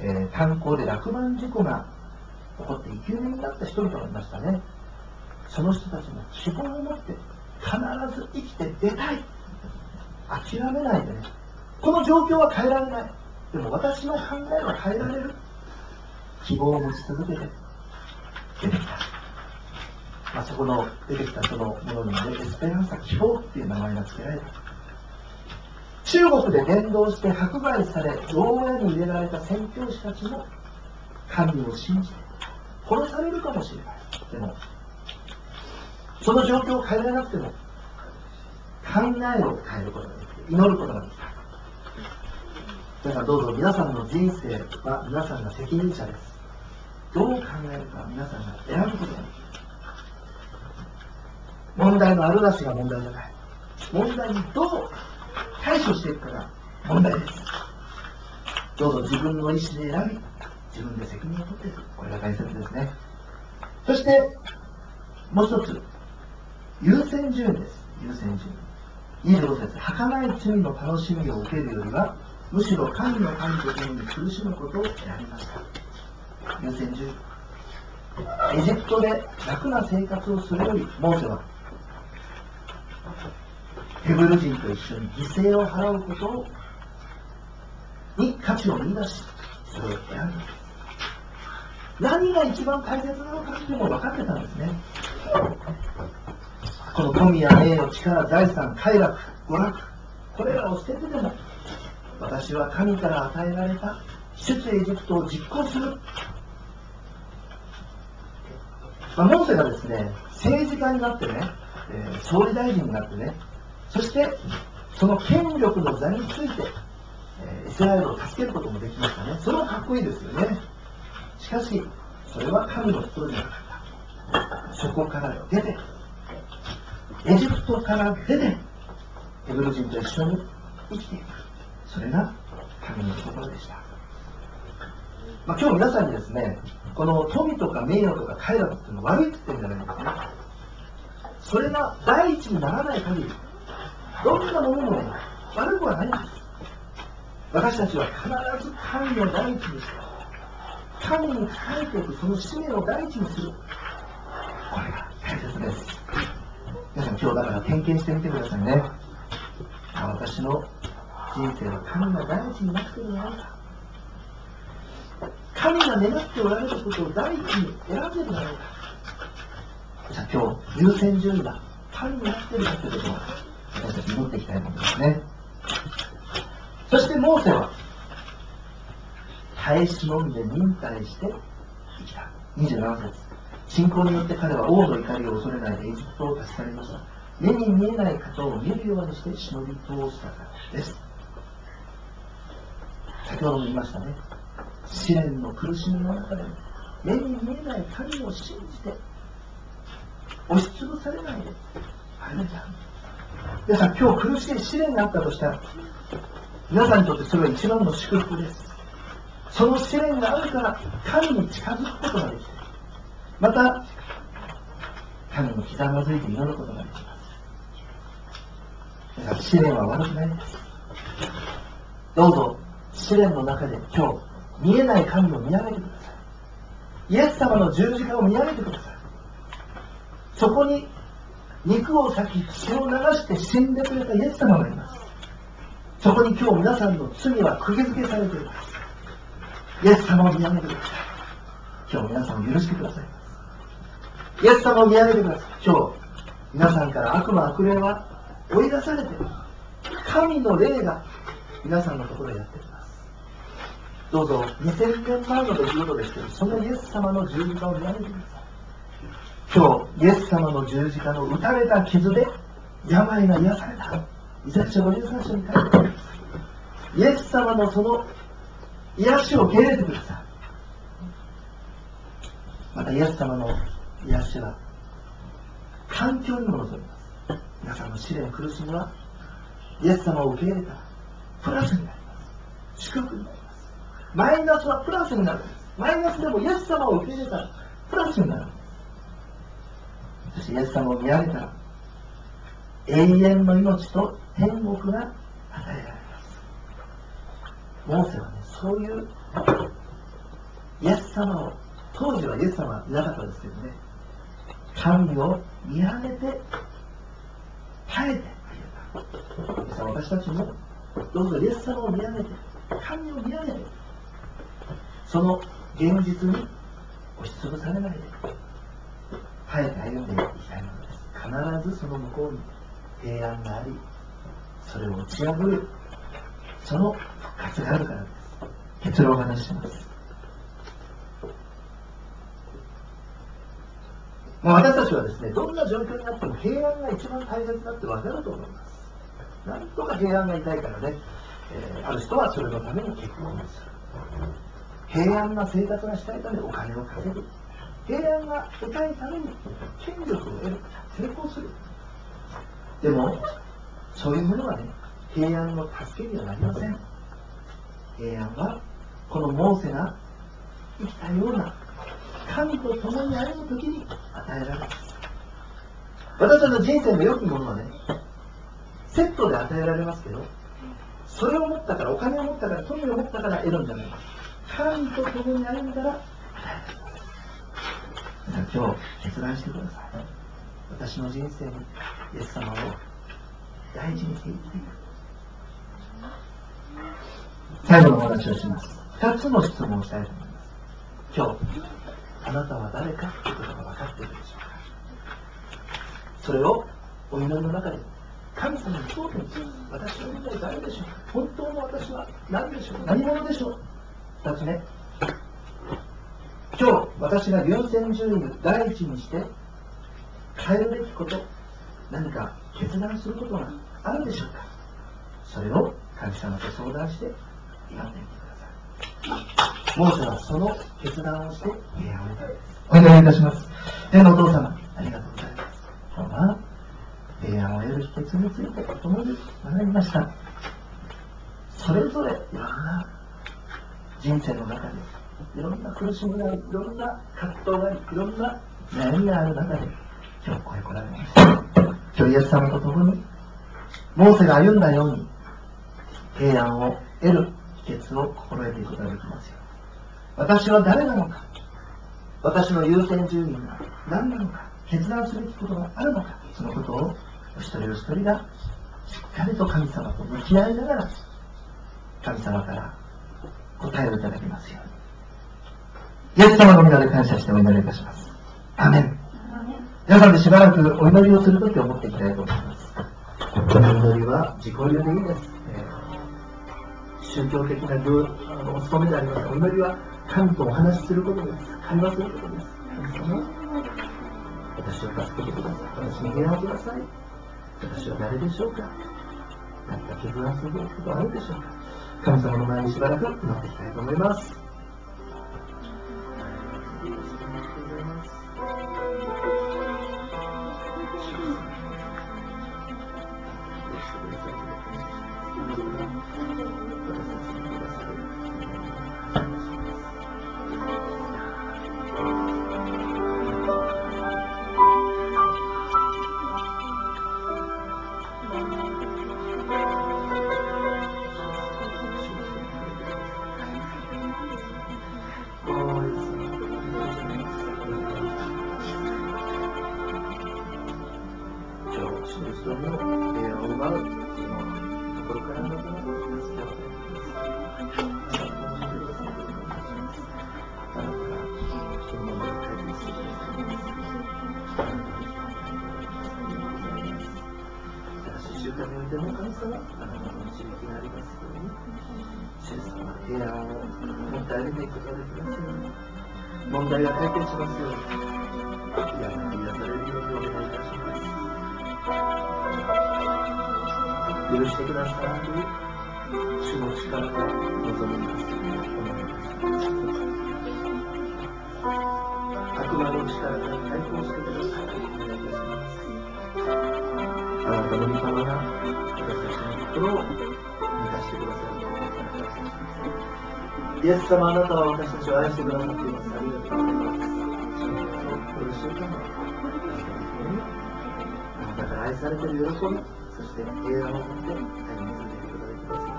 Speaker 2: えー、炭鉱で落盤事故が起こって生き埋めになった人々がいましたね。その人たちも希望を持って必ず生きて出たい。諦めないでね。この状況は変えられない。でも私の考えは変えられる。希望を持ち続けて出てきた。まあ、そこの出てきたそのものにね、エスペランサ希望っていう名前が付けられた。中国で伝道して迫害され、牢屋に入れられた宣教師たちも神を信じて殺されるかもしれない。でも、その状況を変えられなくても、考えを変えることができる。祈ることができた。だからどうぞ皆さんの人生は皆さんが責任者です。どう考えるか皆さんが選ぶことができる。問題のあるなしが問題じゃない。問題にどう対処していくかが問題です。どうぞ自分の意思で選び、自分で責任を取っていく。これが大切ですね。そして、もう一つ、優先順位です。優先順位。25節、儚い罪の楽しみを受けるよりは、むしろ神の神と共に苦しむことを選びました。優先順位。エジプトで楽な生活をするより、モーセは、ヘブル人と一緒に犠牲を払うことに価値を見出し、それを選びます。何が一番大切なのかっていうのを分かってたんですね。この富や名誉、力、財産、快楽、娯楽、これらを捨ててでも、私は神から与えられた出エジプトを実行する。まあ、モーセがですね、政治家になってね、えー、総理大臣になってね、そしてその権力の座について、えー、イスラエルを助けることもできましたね。それはかっこいいですよね。しかし、それは神の人じゃなかった。そこから出て、エジプトから出て、ヘブル人と一緒に生きていく。それが神のところでした。まあ、今日皆さんにですね、この富とか名誉とか快楽っていうのは悪いって言ってるんじゃないんですね。それが第一にならない限り、どんなものも、悪くはないんです。私たちは必ず神を第一にして、神に仕えていくその使命を第一にする。これが大切です。皆さん今日だから点検してみてくださいね。私の人生は神が第一になっているのか。神が願っておられることを第一に選んでいるのか。じゃあ今日、優先順位が神になっているかということを私たち祈っていきたいものですね。そしてモーセは、耐え忍んで忍耐して生きた。27節。信仰によって彼は王の怒りを恐れないでエジプトを助かりました。目に見えない方を見るようにして忍び通したからです。先ほども言いましたね。試練の苦しみの中で、目に見えない神を信じて、押しつぶされないで、歩いて皆さん、今日苦しい試練があったとしたら、皆さんにとってそれは一番の祝福です。その試練があるから、神に近づくことができて、また、神にひざまずいて祈ることができます。皆さん、試練は悪くないです。どうぞ、試練の中で今日、見えない神を見上げてください。イエス様の十字架を見上げてください。そこに肉を裂き血を流して死んでくれたイエス様がいます。そこに今日皆さんの罪は釘付けされていますイエス様を見上げてください。今日皆さんを許してください。イエス様を見上げてください。今日皆さんから悪魔悪霊は追い出されて神の霊が皆さんのところへやってきますどうぞ2000年前の出来事ですけどそのイエス様の十字架を見上げてください今日、イエス様の十字架の打たれた傷で病が癒された。イザヤ書53章に書いてあります。イエス様のその癒しを受け入れてください。またイエス様の癒しは環境にも望みます。皆さんの試練、苦しみはイエス様を受け入れたプラスになります。祝福になります。マイナスはプラスになる。マイナスでもイエス様を受け入れたらプラスになるんです。そしてイエス様を見上げたら永遠の命と天国が与えられますモーセはねそういうイエス様を当時はイエス様はいなかったですけどね神を見上げて耐えてあげた私たちもどうぞイエス様を見上げて神を見上げてその現実に押しつぶされないで耐えて歩んでいきたいものです必ずその向こうに平安がありそれを打ち破るその復活があるからです結論を話しますまあ、私たちはですね、どんな状況になっても平安が一番大切だって分かると思います。なんとか平安がいたいからね、えー、ある人はそれのために結婚をする。平安な生活がしたいためにお金を稼ぐ。平安が得たいために権力を得る。成功する。でもそういうものはね平安の助けにはなりません。平安はこのモーセが生きたような神と共に歩む時に与えられます。私たちの人生の良きものはねセットで与えられますけどそれを持ったからお金を持ったから富を持ったから得るんじゃない。神と共に歩んだら。今日決断してください。私の人生にイエス様を大事にしていってい最後のお話をします。2つの質問をしたいと思います。今日あなたは誰かということが分かっているでしょうか。それをお祈りの中で神様に問うてみ私は一体誰でしょうか。本当の私は何でしょう何者でしょう。2つ目今日私が優先順位を第一にして変えるべきこと何か決断することがあるでしょうか。それを神様と相談して祈ってみてください。モーセはその決断をして平安を得たですお願いいたします。天のお父様ありがとうございます。今日は平安を得る秘訣について共に学びました。それぞれいろんな人生の中でいろんな苦しみがありいろんな葛藤がありいろんな悩みがある中で今日ここへ来られました今日イエス様と共にモーセが歩んだように平安を得る秘訣を心得ていくことができますよ。私は誰なのか私の優先順位が何なのか決断すべきことがあるのかそのことをお一人お一人がしっかりと神様と向き合いながら神様から答えをいただきますように。イエス様の皆で感謝してお祈りいたします。アメン。皆さんでしばらくお祈りをするときを持っていきたいと思います。お祈りは自己流でいいです、宗教的な行あのお務めでありますお祈りは神とお話しすることです。会話することです。神様私を助けてください。私に平安をください。私は誰でしょうか。何か決断することはあるでしょうか。神様の前にしばらく祈っていきたいと思います。様、あなたは私たちを愛してくださっています。ありがとうございます。この週間も、あなたから愛されている喜び、そして平安を持って歩み続けていただきます。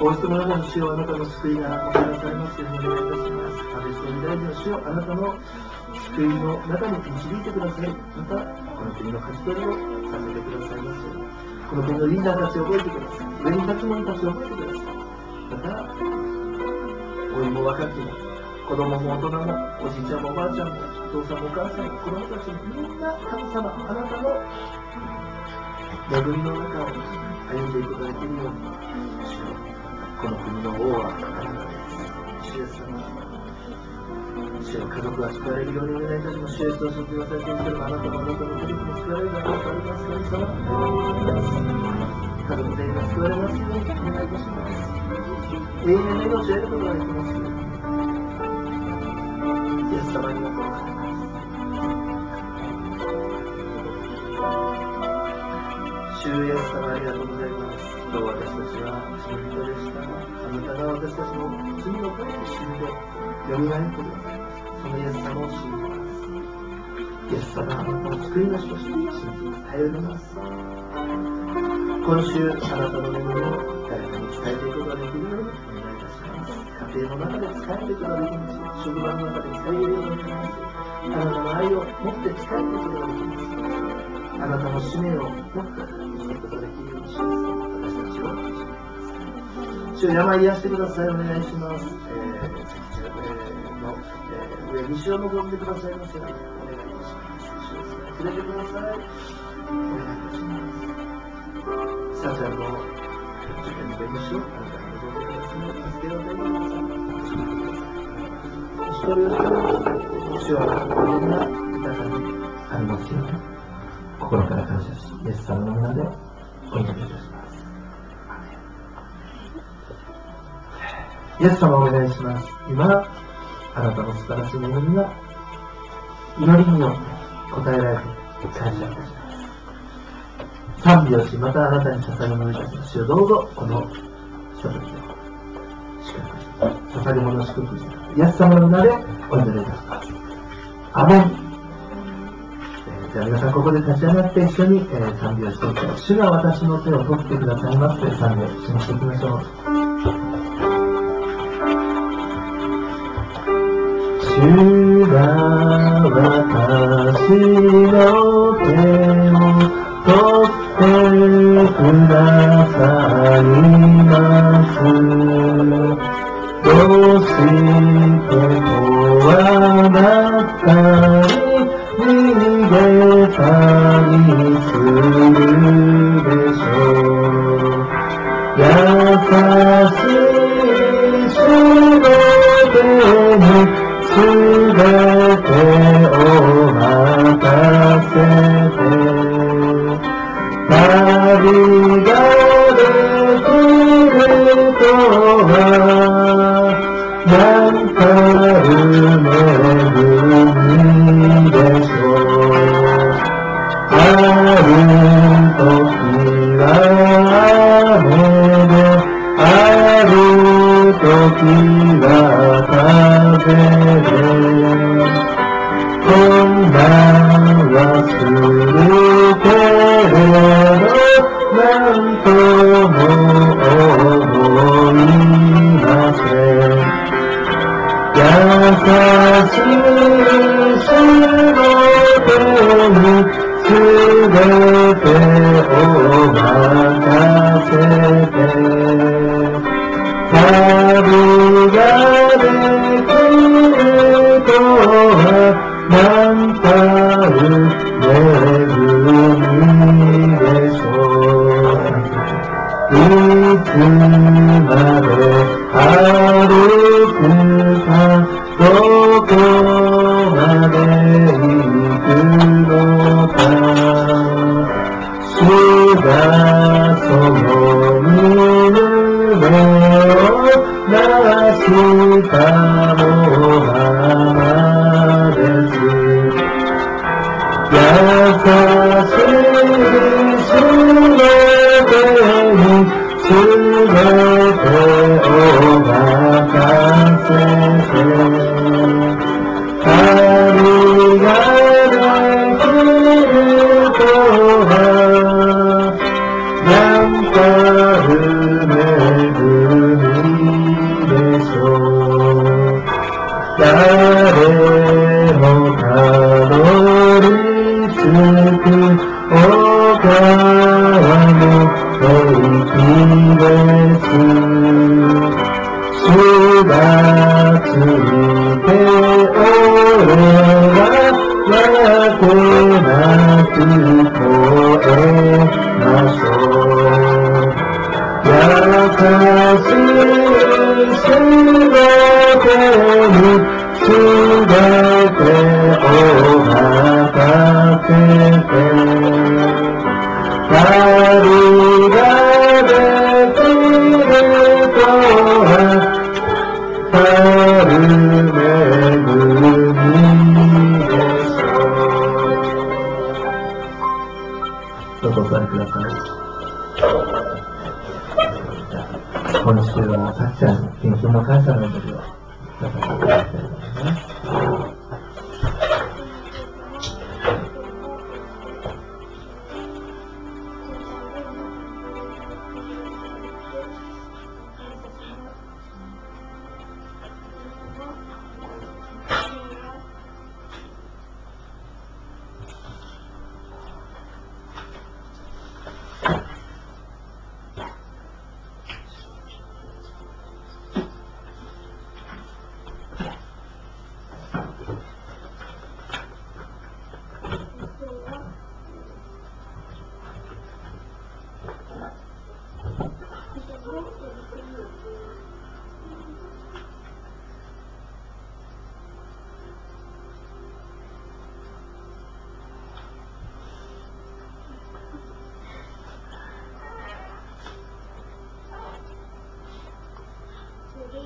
Speaker 2: こうしての中に主をあなたの救いがもたらされますようにお願いいたします。安倍総理大臣の主をあなたの救いの中に導いてください。また、この国の勝ち取りをさせてくださいますように。この国のリーダーたちを覚えてください。上に立つ者たちを覚えてください。また、も若きも、子供も大人も、おじいちゃんもおばあちゃんも、お父さんもお母さんも、子供たちも、みんな神様、あなたの恵みの中を歩んでいくことができるように、主よこの国の王はあなたです。主イエス様主よ家族が救われるようにお願いいたします。主イエスを卒業されているければ、あなたもあなたの国にも救われるようになります。神様、お願いいたします。家族全員が救われますようにお願いいたします。永遠の命を得ることができますように。イエス様ありがとうございます。主イエス様ありがとうございます。
Speaker 1: と私たちは罪人でした、あなたが私たちの罪のために死んで、よみがえってくださいました。そのイエス様を信じます。イエス様はあなたを救い主として信じ頼ります。今週、あなたの恵みを誰かに伝えていくことができるように。家庭の中で使えることができます。職場の中で使えるようになります。あなたの愛を持って伝えていくことができます。あなたの使命を持って生きることができるようにします。私たちを導いてください。主を病癒してください。お願いします。えー、関中の、えー、上に主を望んでくださいますようにお願いいたします。主を触れてください。お願いいたします。サチャンの受験の弁護士。をお願いください。導いてください。一人一人、主はみんな豊かにあります。ように。心から感謝し、イエス様の皆でお祈りいたします。イエス様お願いします。今、あなたの素晴らしい恵みが祈りによって答えられて感謝いたします。賛美をし、またあなたに捧げ物いたします。どうぞ、このひとときを、捧げ物を祝福して、イエス様の皆でお祈りいたします。アメン。じゃあ皆さんここで立ち上がって一緒に、えー賛美をしていきましょう。主が私の手を取ってくださいますと賛美をしましていきましょう。主が私の手を取ってくださいます。どうして怖がったり逃げたりするでしょう。優しい主の手にすべてを任せて旅ができるとは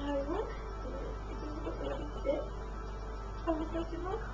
Speaker 1: 場合は、いー、自分のとこて、食べて、おき
Speaker 2: ます。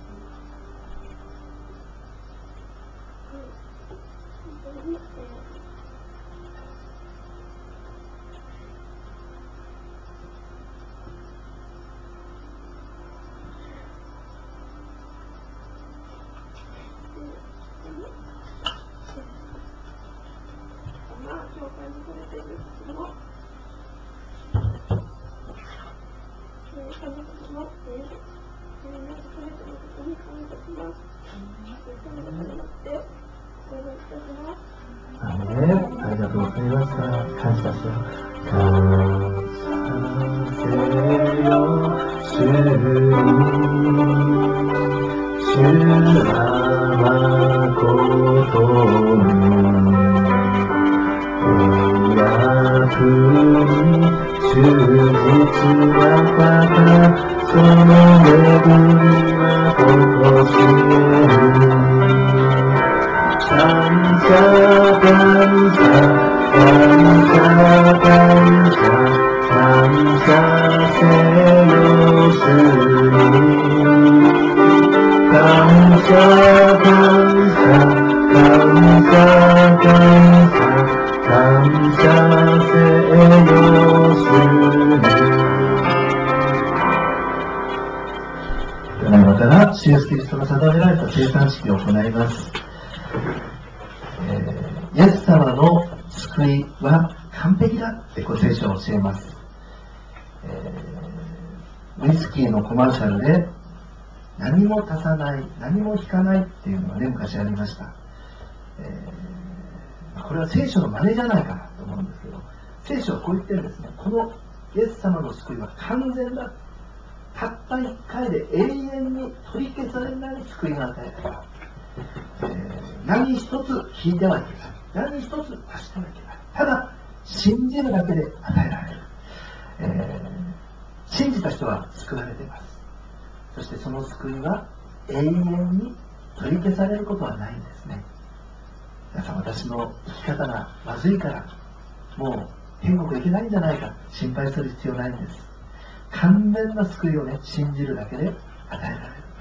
Speaker 2: Thank you. マーシャルで何も足さない何も引かないっていうのがね昔ありました、えーこれは聖書の真似じゃないかなと思うんですけど聖書はこう言ってるんですねこのイエス様の救いは完全だたった一回で永遠に取り消されない救いが与えらえー何一つ引いてはいけない。何一つ足してはいけない。ただ、信じるだけで与えられる。えー信じた人は救われています。そしてその救いは永遠に取り消されることはないんですね。皆さん、私の生き方がまずいから、もう天国行けないんじゃないか、心配する必要ないんです。完全な救いをね、信じるだけで与えられる。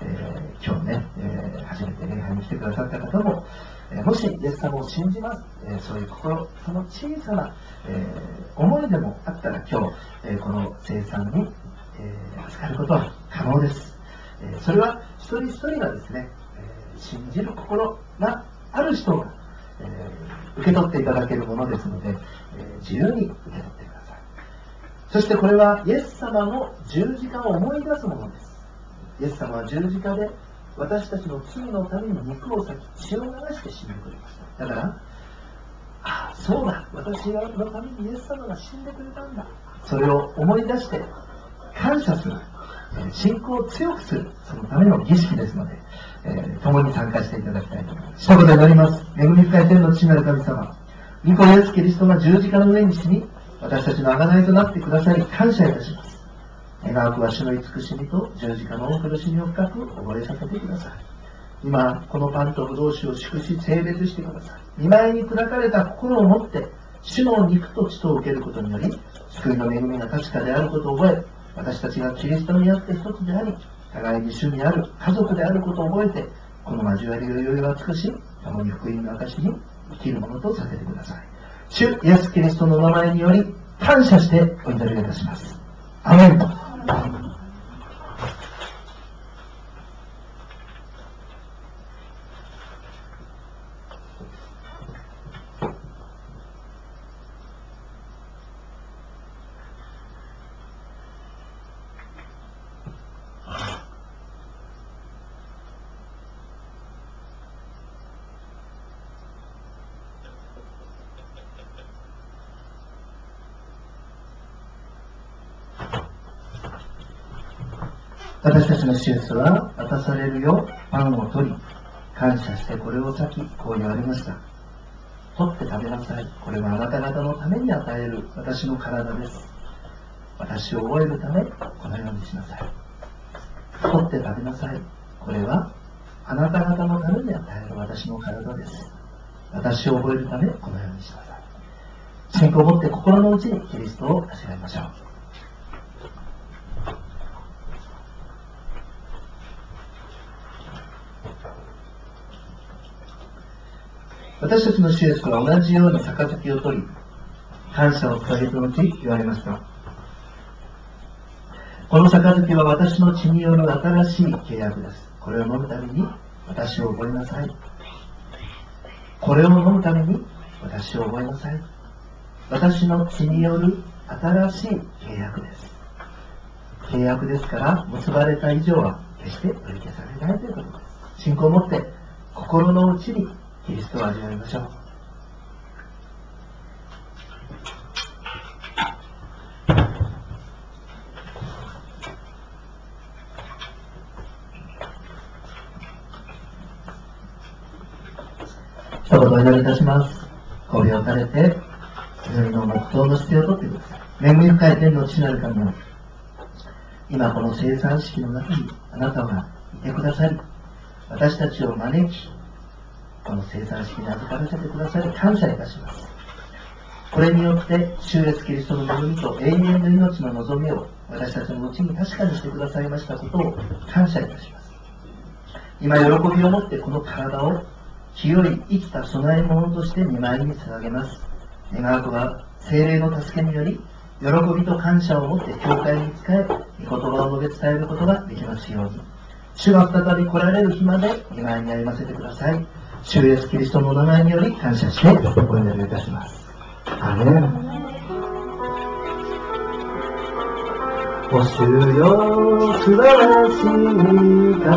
Speaker 2: えー、今日ね、えー、初めて礼拝に来てくださった方も、えもしイエス様を信じます、えそういう心、その小さな、え思いでもあったら今日、えこの生産に、えー預かることは可能です。えそれは一人一人がですね、え信じる心がある人が、え受け取っていただけるものですので、え自由に受け取ってください。そしてこれはイエス様の十字架を思い出すものです。イエス様は十字架で私たちの罪のために肉を裂き血を流して死んでくれましただからああそうだ私のためにイエス様が死んでくれたんだそれを思い出して感謝する信仰を強くするそのための儀式ですので、えー、共に参加していただきたいと思います一言になります恵み深い天の父なる神様御子イエスキリストが十字架の上に死に私たちの贖いとなってくださり感謝いたします願うくは主の慈しみと十字架の苦しみを深く覚えさせてください。今、このパンとブドウ酒を祝し、性別してください。見舞いに砕かれた心を持って、主の肉と血とを受けることにより、救いの恵みが確かであることを覚え、私たちがキリストにあって一つであり、互いに主にある家族であることを覚えて、この交わりをより美し、共に福音の証に生きるものとさせてください。主イエス・キリストの名前により、感謝してお祈りいたします。アメン私たちの手術は渡されるよ。パンを取り感謝してこれを裂きこう言われました。取って食べなさい。これはあなた方のために与える私の体です。私を覚えるためこのようにしなさい。取って食べなさい。これはあなた方のために与える私の体です。私を覚えるためこのようにしなさい。信仰を持って心の内にキリストを味わいましょう。私たちの主イエスは同じように杯を取り、感謝を捧げた後言われました。この杯は私の血による新しい契約です。これを飲むために私を覚えなさい。これを飲むために私を覚えなさい。私の血による新しい契約です。契約ですから結ばれた以上は決して取り消されないということです。信仰を持って心の内にキリストを味わいましょう。一言お祈りいたします。交をされて、祈りの黙祷の姿勢をとってください。恵み深い天の父なる神よ。今この生産式の中にあなたがいてくださり、私たちを招き、この生産式に預からせてくださり感謝いたします。これによって、終越キリストの恵みと永遠の命の望みを私たちのうちに確かにしてくださいましたことを感謝いたします。今、喜びを持ってこの体を清い生きた供え物として見舞いに捧げます。願う子が精霊の助けにより、喜びと感謝を持って教会に仕え、御言葉を述べ伝えることができますように。主が再び来られる日まで見舞いに歩ませてください。主イエスキリストの名前により感謝してお祈りいたします。アメン。お主よ、素晴らしい方。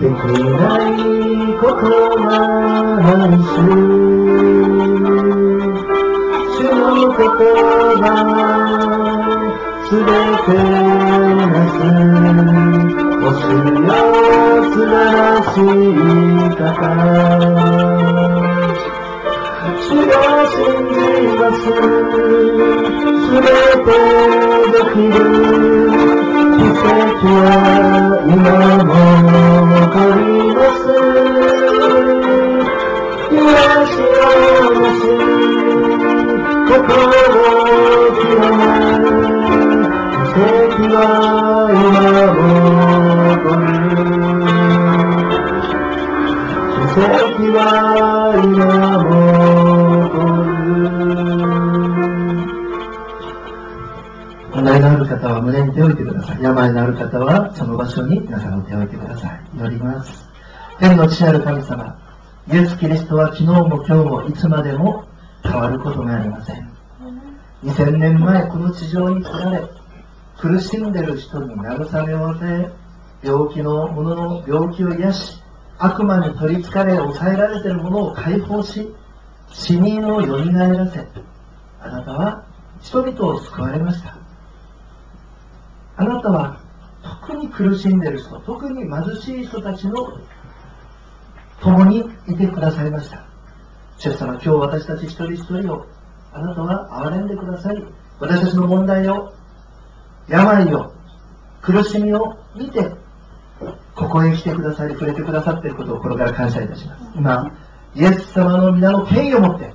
Speaker 2: できないことはないし。主の言葉、すべてなす。お主よ素晴ら。しい方主が信じます。すべてできる。奇跡は天の父なる神様イエス・キリストは昨日も今日もいつまでも変わることがありません。2000年前この地上に来られ苦しんでいる人に慰めを与え病気の者の病気を癒し悪魔に取りつかれ抑えられている者を解放し死人をよみがえらせあなたは人々を救われました。あなたは特に苦しんでいる人特に貧しい人たちの共にいてくださいました。主様今日私たち一人一人をあなたは憐れんでください。私たちの問題を病を苦しみを見てここへ来てくださり触れてくださっていることを心から感謝いたします。今イエス様の皆の権威を持って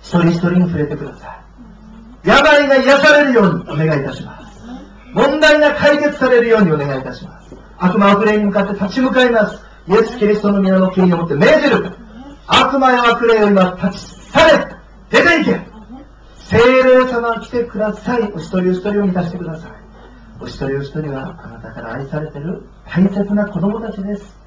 Speaker 2: 一人一人に触れてください。病が癒されるようにお願いいたします。問題が解決されるようにお願いいたします。悪魔悪霊に向かって立ち向かいます。イエス・キリストの皆の権威を持って命じる。悪魔や悪霊よりは立ち去れ。出ていけ。精霊様来てください。お一人お一人を満たしてください。お一人お一人はあなたから愛されている大切な子供たちです。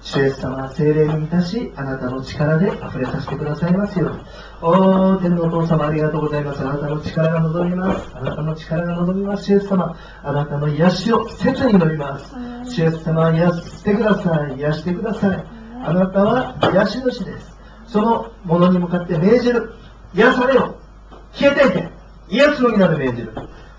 Speaker 2: 主イエス様は精霊に満たしあなたの力で溢れさせてくださいますように。おー天のお父様ありがとうございます。あなたの力が望みます。あなたの力が望みます。主イエス様あなたの癒しを切に祈ります。主イエス様は癒してください。癒してください。あなたは癒し主です。そのものに向かって命じる。癒されよ消えていけ。イエスの皆で命じる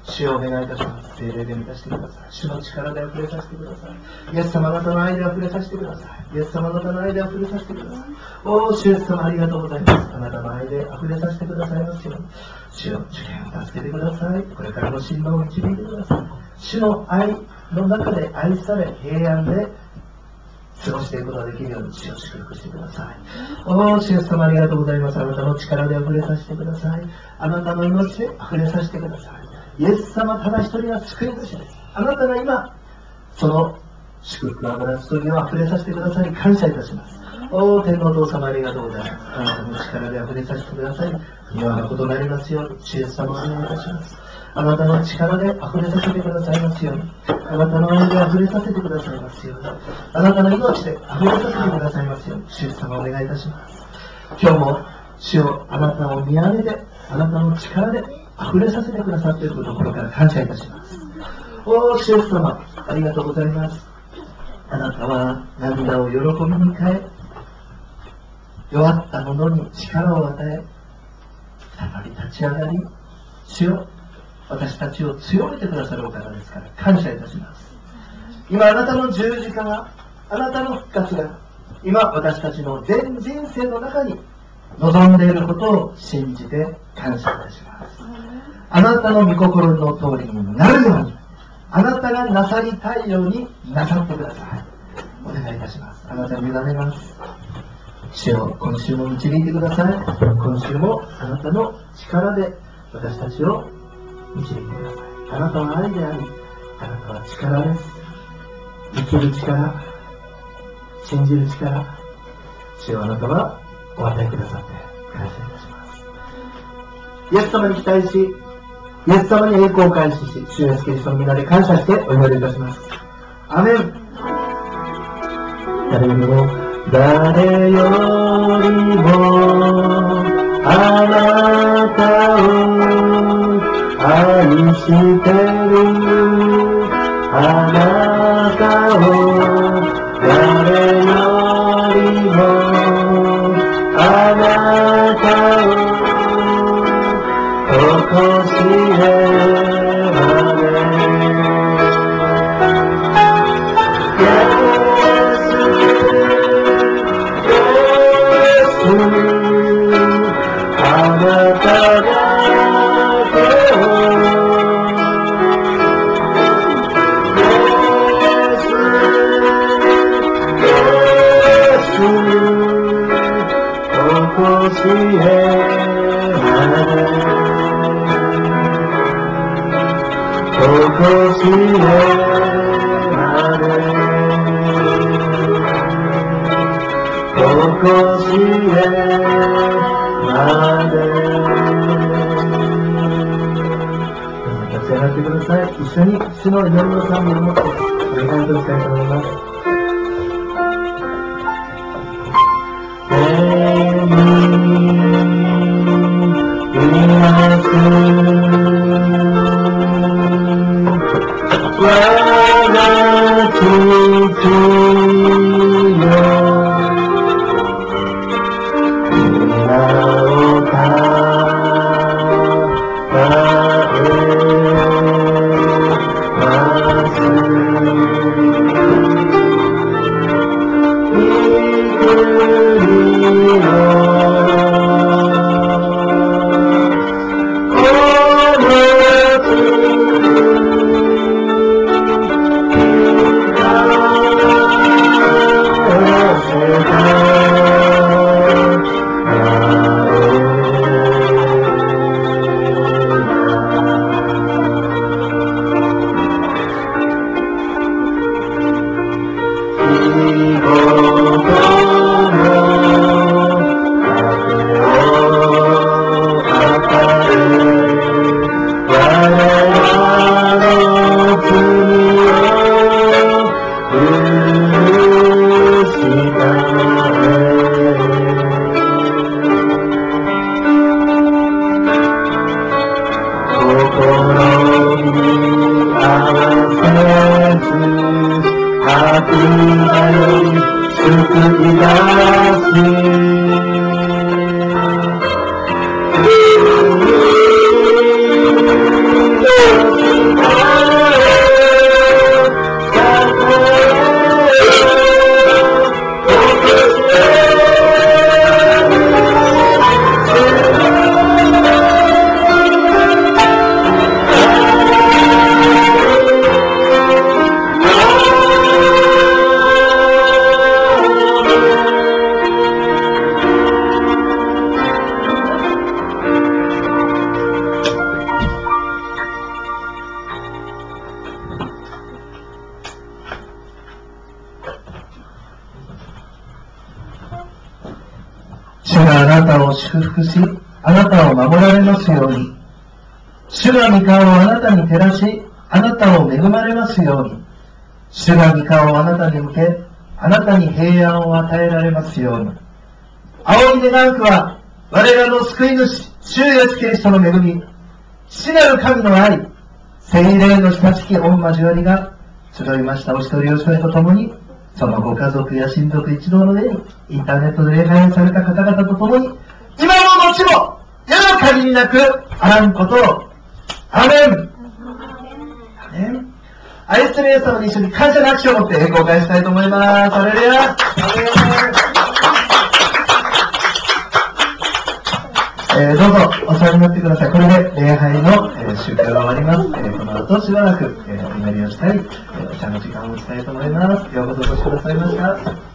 Speaker 2: 主をお願いいたします。精霊で満たしてください。主の力で溢れさせてください。イエス様あなたの愛で溢れさせてください。イエス様あなたの愛で溢れさせてください。おお主イエス様ありがとうございます。あなたの愛で溢れさせてくださいますよ。うに主よ受験を助けてください。これからの進路を導いてください。主の愛の中で愛され平安で過ごしていくことができるように主を祝福してください。おー、主イエス様ありがとうございます。あなたの力で溢れさせてください。あなたの命で溢れさせてください。イエス様ただ一人は救い主です。あなたが今、その祝福の油注ぎを溢れさせてくださり、感謝いたします。おー、天皇お父様ありがとうございます。あなたの力で溢れさせてください。庭のことになりますように、主イエス様お願いいたします。あなたの力で溢れさせてくださいますように。あなたの愛で溢れさせてくださいますように。あなたの命で溢れさせてくださいますように。主イエス様お願いいたします。今日も主をあなたを見上げて、あなたの力で溢れさせてくださっていることを心から感謝いたします。おー、主イエス様、ありがとうございます。あなたは涙を喜びに変え、弱った者に力を与え、再び立ち上がり、主よ私たちを強めてくださるお方ですから感謝いたします今あなたの十字架があなたの復活が今私たちの全人生の中に望んでいることを信じて感謝いたしますあなたの御心の通りになるようにあなたがなさりたいようになさってくださいお願いいたしますあなたに委ねます主を今週も導いてください今週もあなたの力で私たちを導いてください。あなたは愛であり、あなたは力です。生きる力、信じる力、主をあなたはお与えくださって感謝いたします。イエス様に期待し、イエス様に栄光を返しし、主イエスキリストの皆で感謝してお祈りいたします。アメン誰も、誰よりも、あなたを愛してるあなたを
Speaker 1: 一緒に主の祈りの賛美を持ってお願いとしたいと思います。あなたに向け、あなたに平安を与えられますように。青い願うくは、我らの救い主、主イエスキリストの恵み、父なる神の愛、聖霊の親しき御交わりが、集いましたお一人お一人と共に、そのご家族や親族一同の上に、インターネットで礼拝をされた方々と共に、今も後も、世の限りなくあらんことを。アメン。アメン。愛するイエス様に一緒に感謝の握手を持って公開したいと思います。アレルヤ。えー、どうぞお座りになってください。これで礼拝の、えー、集会が終わります。えー、この後しばらく、えー、お祈りをしたり、えー、お茶の時間をしたいと思います。ようこそお越しくださいました。